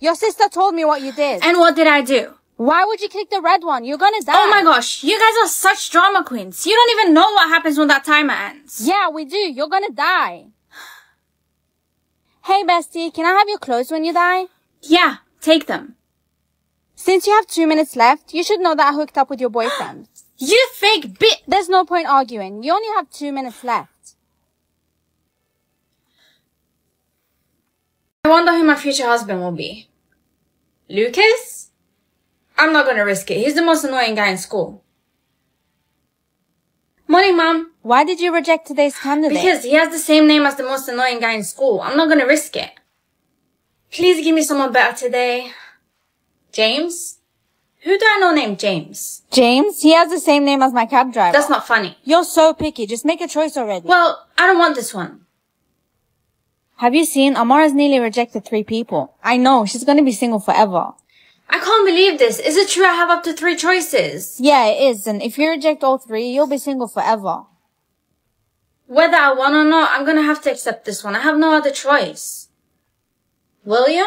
Your sister told me what you did. And what did I do? why would you click the red one? You're gonna die. Oh my gosh, you guys are such drama queens. You don't even know what happens when that timer ends. Yeah, we do. You're gonna die. Hey, bestie, can I have your clothes when you die? Yeah, take them. Since you have two minutes left, you should know that I hooked up with your boyfriend. You fake bit. There's no point arguing. You only have two minutes left. I wonder who my future husband will be. Lucas? I'm not gonna risk it. He's the most annoying guy in school. Morning, mom. Why did you reject today's candidate? Because he has the same name as the most annoying guy in school. I'm not gonna risk it. Please give me someone better today. James? Who do I know named James? James, he has the same name as my cab driver. That's not funny. You're so picky. Just make a choice already. Well, I don't want this one. Have you seen? Amara's nearly rejected three people. I know. She's gonna be single forever. I can't believe this. Is it true I have up to three choices? Yeah, it is. And if you reject all three, you'll be single forever. Whether I want or not, I'm gonna have to accept this one. I have no other choice. William?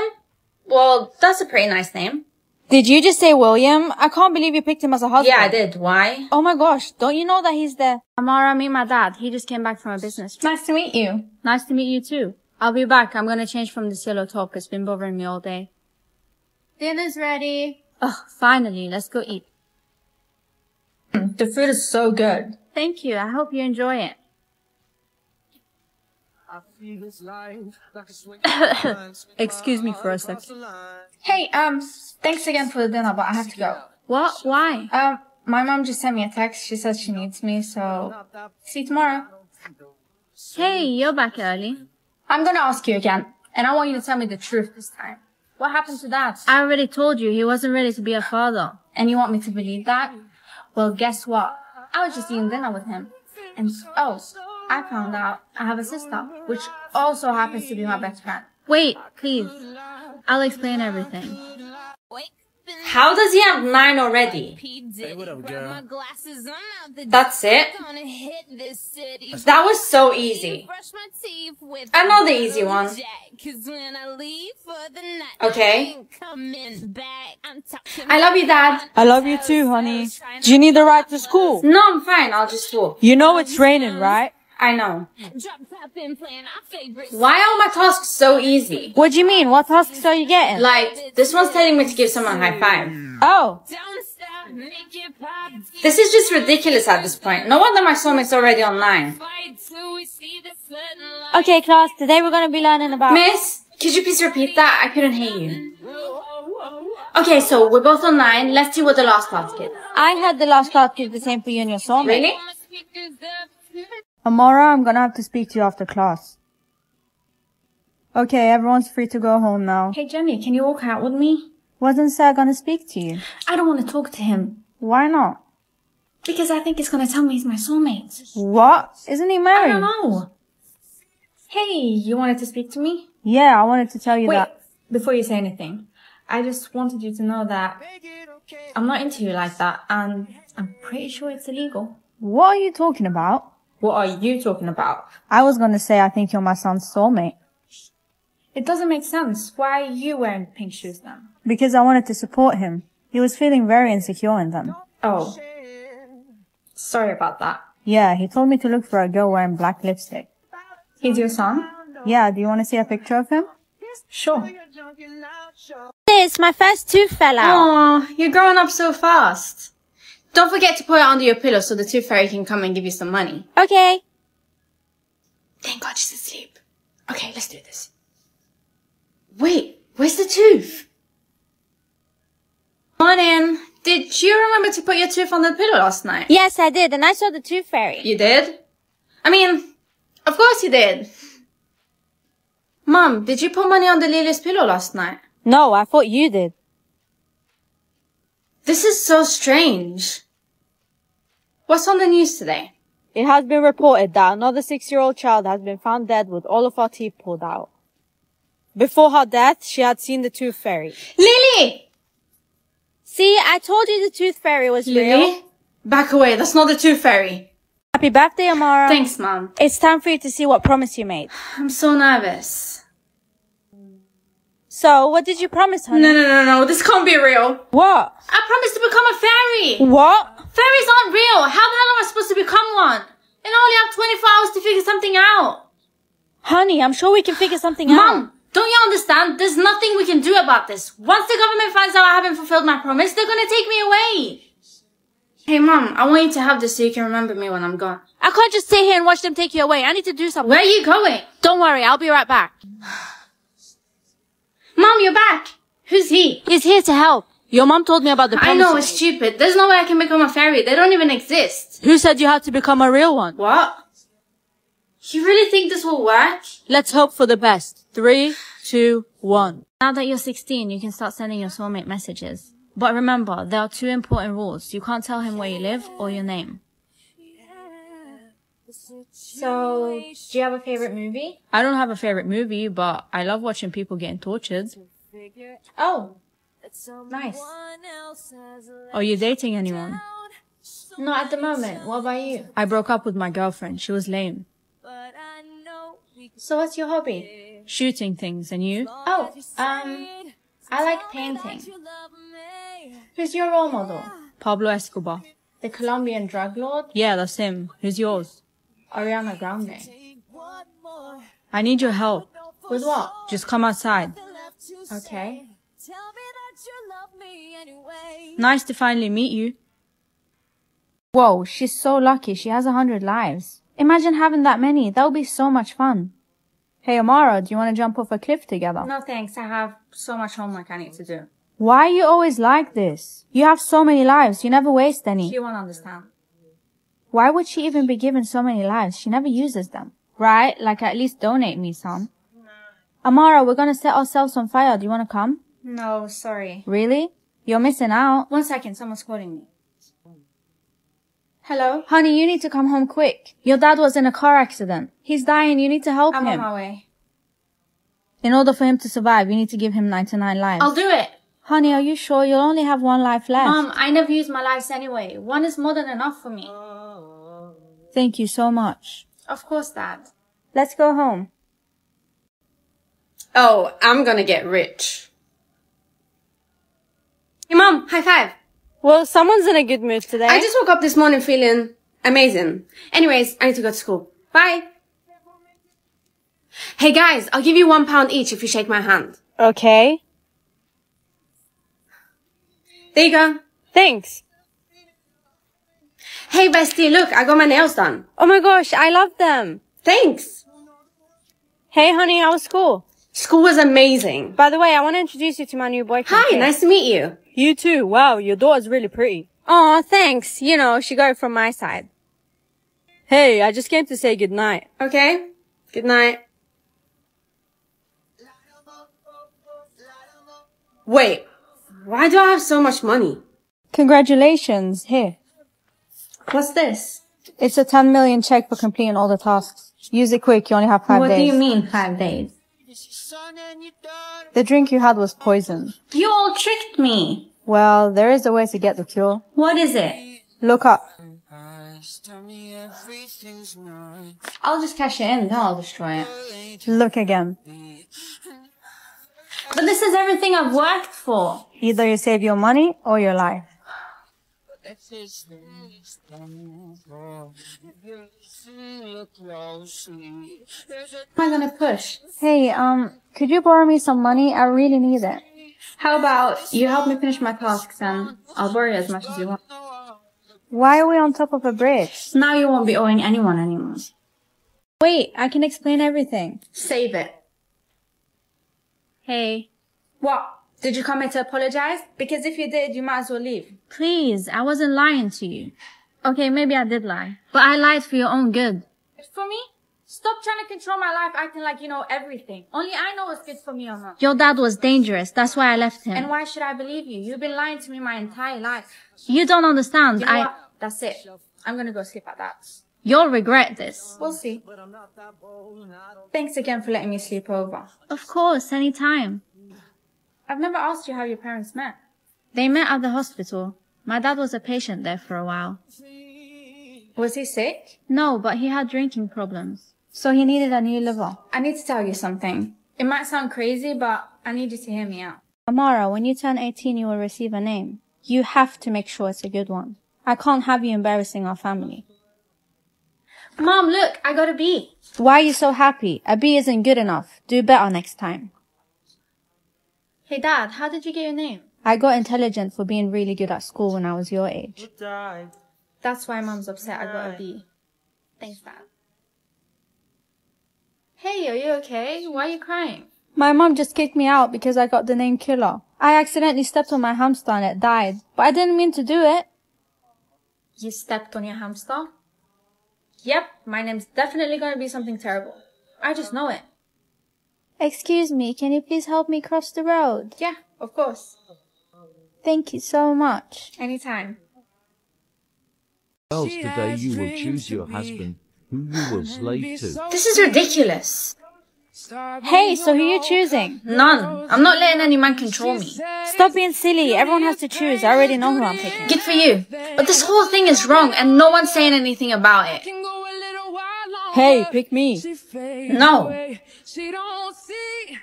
Well, that's a pretty nice name. Did you just say William? I can't believe you picked him as a husband. Yeah, I did. Why? Oh my gosh. Don't you know that he's the... Amara, meet my dad. He just came back from a business trip. Nice to meet you. Nice to meet you too. I'll be back. I'm gonna change from this yellow top. It's been bothering me all day. Dinner's ready. Ugh, finally. Let's go eat. The food is so good. Thank you. I hope you enjoy it. Excuse me for a second. Hey, um, thanks again for the dinner, but I have to go. What? Why? Um, my mom just sent me a text. She says she needs me, so see you tomorrow. Hey, you're back early. I'm gonna ask you again, and I want you to tell me the truth this time. What happened to Dad? I already told you he wasn't ready to be a father. And you want me to believe that? Well, guess what? I was just eating dinner with him. And oh, I found out I have a sister, which also happens to be my best friend. Wait, please. I'll explain everything. How does he have nine already? Hey, what up, girl? That's it? That was so easy. Another easy one. Okay. I love you, Dad. I love you too, honey. Do you need a ride to school? No, I'm fine. I'll just walk. You know it's raining, right? I know. Why are all my tasks so easy? What do you mean? What tasks are you getting? Like, this one's telling me to give someone a high five. Oh. This is just ridiculous at this point. No wonder my soulmate's already online. Okay, class. Today we're gonna be learning about... Miss, could you please repeat that? I couldn't hear you. Okay, so we're both online. Let's see what the last task is. I had the last task is the same for you and your soulmate. Really? Amara, I'm gonna have to speak to you after class. Okay, everyone's free to go home now. Hey, Jenny, can you walk out with me? Wasn't Sarah gonna speak to you? I don't want to talk to him. Why not? Because I think he's gonna tell me he's my soulmate. What? Isn't he married? I don't know. Hey, you wanted to speak to me? Yeah, I wanted to tell you Wait, that. before you say anything, I just wanted you to know that I'm not into you like that, and I'm pretty sure it's illegal. What are you talking about? What are you talking about? I was gonna say I think you're my son's soulmate. It doesn't make sense. Why are you wearing pink shoes then? Because I wanted to support him. He was feeling very insecure in them. Oh. Sorry about that. Yeah, he told me to look for a girl wearing black lipstick. He's your son? Yeah, do you want to see a picture of him? Sure. This, my first tooth fell out. Aw, you're growing up so fast. Don't forget to put it under your pillow so the tooth fairy can come and give you some money. Okay. Thank God she's asleep. Okay, let's do this. Wait, Where's the tooth? Morning. Did you remember to put your tooth on the pillow last night? Yes, I did, and I saw the tooth fairy. You did? I mean, of course you did. Mom, did you put money on the Lily's pillow last night? No, I thought you did. This is so strange. What's on the news today? It has been reported that another six-year-old child has been found dead with all of her teeth pulled out. Before her death, she had seen the tooth fairy. Lily! See, I told you the tooth fairy was real. Lily? Back away, that's not the tooth fairy. Happy birthday, Amara. Thanks, Mom. It's time for you to see what promise you made. I'm so nervous. So, what did you promise, honey? No, no, no, no, this can't be real. What? I promised to become a fairy. What? Fairies aren't real. How the hell am I supposed to become one? And I only have 24 hours to figure something out. Honey, I'm sure we can figure something out. Mom, don't you understand? There's nothing we can do about this. Once the government finds out I haven't fulfilled my promise, they're gonna take me away. Hey, Mom, I want you to have this so you can remember me when I'm gone. I can't just sit here and watch them take you away. I need to do something. Where are you going? Don't worry, I'll be right back. Mom, you're back. Who's he? He's here to help. Your mom told me about the I know, it's stupid. There's no way I can become a fairy. They don't even exist. Who said you had to become a real one? What? You really think this will work? Let's hope for the best. Three, two, one. Now that you're 16, you can start sending your soulmate messages. But remember, there are two important rules. You can't tell him where you live or your name. So, do you have a favorite movie? I don't have a favorite movie, but I love watching people getting tortured. Oh, nice. Are you dating anyone? Not at the moment. What about you? I broke up with my girlfriend. She was lame. So what's your hobby? Shooting things, and you? Oh, um, I like painting. Who's your role model? Pablo Escobar. The Colombian drug lord? Yeah, that's him. Who's yours? Ariana Grande. I need your help. With what? Just come outside. Okay. Nice to finally meet you. Whoa, she's so lucky. She has a hundred lives. Imagine having that many. That would be so much fun. Hey, Amara, do you want to jump off a cliff together? No thanks. I have so much homework I need to do. Why are you always like this? You have so many lives. You never waste any. You won't understand. Why would she even be given so many lives? She never uses them. Right? Like at least donate me some. Amara, we're gonna set ourselves on fire. Do you wanna come? No, sorry. Really? You're missing out. One second. Someone's calling me. Hello? Honey, you need to come home quick. Your dad was in a car accident. He's dying. You need to help him. I'm on my way. In order for him to survive, you need to give him 99 lives. I'll do it. Honey, are you sure? You'll only have one life left. Mom, I never use my lives anyway. One is more than enough for me. Thank you so much. Of course, Dad. Let's go home. Oh, I'm gonna get rich. Hey, Mom, high five. Well, someone's in a good mood today. I just woke up this morning feeling amazing. Anyways, I need to go to school. Bye. Hey guys, I'll give you one pound each if you shake my hand. Okay. There you go. Thanks. Hey bestie, look, I got my nails done. Oh my gosh, I love them. Thanks. Hey, honey, how was school? School was amazing. By the way, I want to introduce you to my new boyfriend. Hi, nice to meet you. You too. Wow, your daughter's really pretty. Aw, thanks. You know, she got it from my side. Hey, I just came to say goodnight. Okay? Good night. Wait, why do I have so much money? Congratulations. Here. What's this? It's a 10 million check for completing all the tasks. Use it quick. You only have five what days. What do you mean five days? The drink you had was poison. You all tricked me. Well, there is a way to get the cure. What is it? Look up. I'll just cash it in, then I'll destroy it. Look again. But this is everything I've worked for. Either you save your money or your life. What am I gonna push? Hey, um, could you borrow me some money? I really need it. How about you help me finish my tasks and I'll borrow you as much as you want. Why are we on top of a bridge? Now you won't be owing anyone anymore. Wait, I can explain everything. Save it. Hey, What? Did you come here to apologize? Because if you did, you might as well leave. Please, I wasn't lying to you. Okay, maybe I did lie, but I lied for your own good. For me? Stop trying to control my life acting like you know everything. Only I know what's good for me or not. Your dad was dangerous. That's why I left him. And why should I believe you? You've been lying to me my entire life. you don't understand. You know I, what? That's it. I'm gonna go sleep at that. you'll regret this. We'll see. Thanks again for letting me sleep over. Of course, anytime. I've never asked you how your parents met. They met at the hospital. My dad was a patient there for a while. Was he sick? No, but he had drinking problems. So he needed a new liver. I need to tell you something. It might sound crazy, but I need you to hear me out. Amara, when you turn 18, you will receive a name. You have to make sure it's a good one. I can't have you embarrassing our family. Mom, look, I got a B. Why are you so happy? A B isn't good enough. Do better next time. Hey dad, how did you get your name? I got intelligent for being really good at school when I was your age. That's why mom's upset I got a B. Thanks, dad. Hey, are you okay? Why are you crying? My mom just kicked me out because I got the name Killer. I accidentally stepped on my hamster and it died, but I didn't mean to do it. You stepped on your hamster? Yep, my name's definitely gonna be something terrible. I just know it. Excuse me, can you please help me cross the road? Yeah, of course. Thank you so much. Anytime. Girls, today you will choose your husband, who you will slave to. This is ridiculous. Hey, so who are you choosing? None. I'm not letting any man control me. Stop being silly. Everyone has to choose. I already know who I'm picking. Good for you. But this whole thing is wrong and no one's saying anything about it. Hey, pick me. No.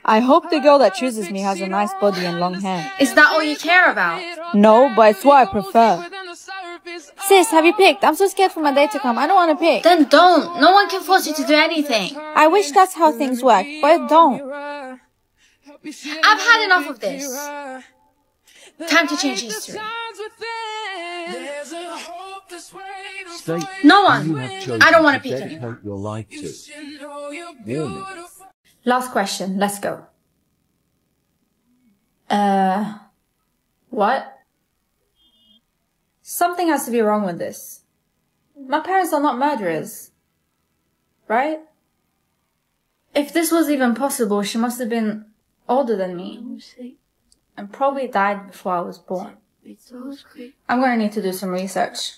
I hope the girl that chooses me has a nice body and long hair. Is that all you care about? No, but it's what I prefer. Sis, have you picked? I'm so scared for my day to come. I don't want to pick. Then don't. No one can force you to do anything. I wish that's how things work, but don't. I've had enough of this. Time to change history. State No one. you have chosen I don't wanna to pick anyone. dedicate your life to. Warning. Last question. Let's go. Uh, what? Something has to be wrong with this. My parents are not murderers. Right? If this was even possible, she must have been older than me. And probably died before I was born. I'm gonna need to do some research.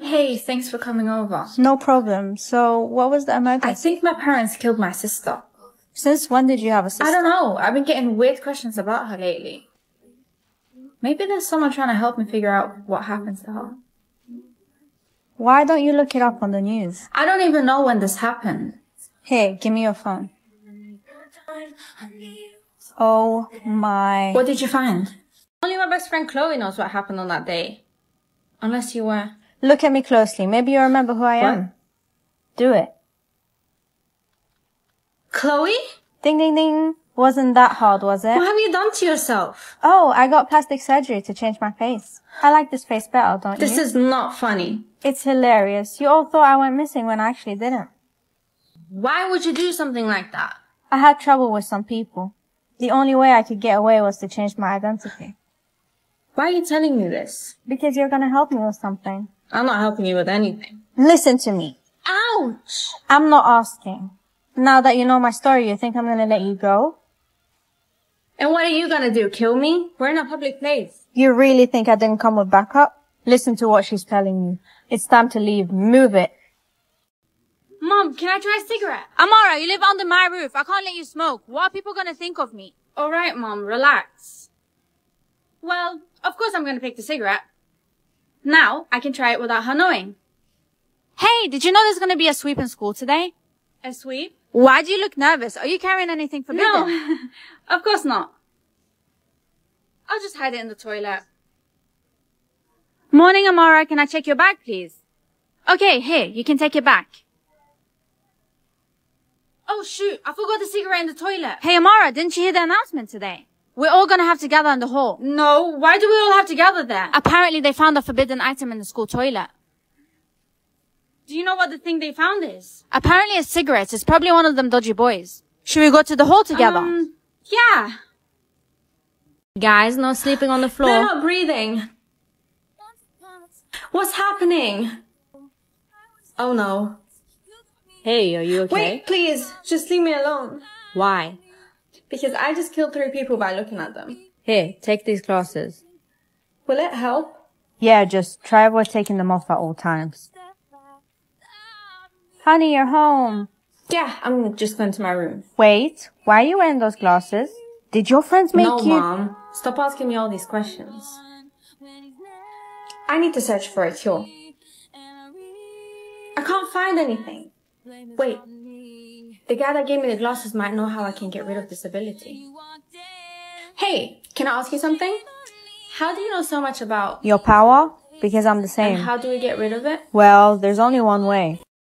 Hey, thanks for coming over. No problem. So, what was the emergency? I think my parents killed my sister. Since when did you have a sister? I don't know. I've been getting weird questions about her lately. Maybe there's someone trying to help me figure out what happened to her. Why don't you look it up on the news? I don't even know when this happened. Hey, give me your phone. Oh my. What did you find? Only my best friend Chloe knows what happened on that day. Unless you were. Look at me closely. Maybe you remember who I What? am. Do it. Chloe? Ding ding ding. Wasn't that hard, was it? What have you done to yourself? Oh, I got plastic surgery to change my face. I like this face better, don't This you? This is not funny. It's hilarious. You all thought I went missing when I actually didn't. Why would you do something like that? I had trouble with some people. The only way I could get away was to change my identity. Why are you telling me this? Because you're gonna help me with something. I'm not helping you with anything. Listen to me. Ouch! I'm not asking. Now that you know my story, you think I'm gonna let you go? And what are you gonna do? Kill me? We're in a public place. You really think I didn't come with backup? Listen to what she's telling you. It's time to leave. Move it. Mom, can I try a cigarette? Amara, you live under my roof. I can't let you smoke. What are people gonna think of me? Alright, Mom, relax. Well, of course I'm gonna pick the cigarette. Now, I can try it without her knowing. Hey, did you know there's gonna be a sweep in school today? A sweep? Why do you look nervous? Are you carrying anything forbidden? No, of course not. I'll just hide it in the toilet. Morning, Amara. Can I check your bag, please? Okay, here, you can take it back. Oh shoot, I forgot the cigarette in the toilet. Hey, Amara, didn't you hear the announcement today? We're all gonna have to gather in the hall. No, why do we all have to gather there? Apparently, they found a forbidden item in the school toilet. Do you know what the thing they found is? Apparently, it's cigarettes. It's probably one of them dodgy boys. Should we go to the hall together? Um, yeah. Guys, no sleeping on the floor. They're floor. not breathing. What's happening? Oh no. Hey, are you okay? Wait, please, just leave me alone. Why? Because I just killed three people by looking at them. Here, take these glasses. Will it help? Yeah, just try avoid taking them off at all times. Honey, you're home. Yeah, I'm just going to my room. Wait, why are you wearing those glasses? Did your friends make no, you? mom. Stop asking me all these questions. I need to search for a cure. I can't find anything. Wait. The guy that gave me the glasses might know how I can get rid of this ability. Hey, can I ask you something? How do you know so much about Your power? Because I'm the and same. how do we get rid of it? Well, there's only one way.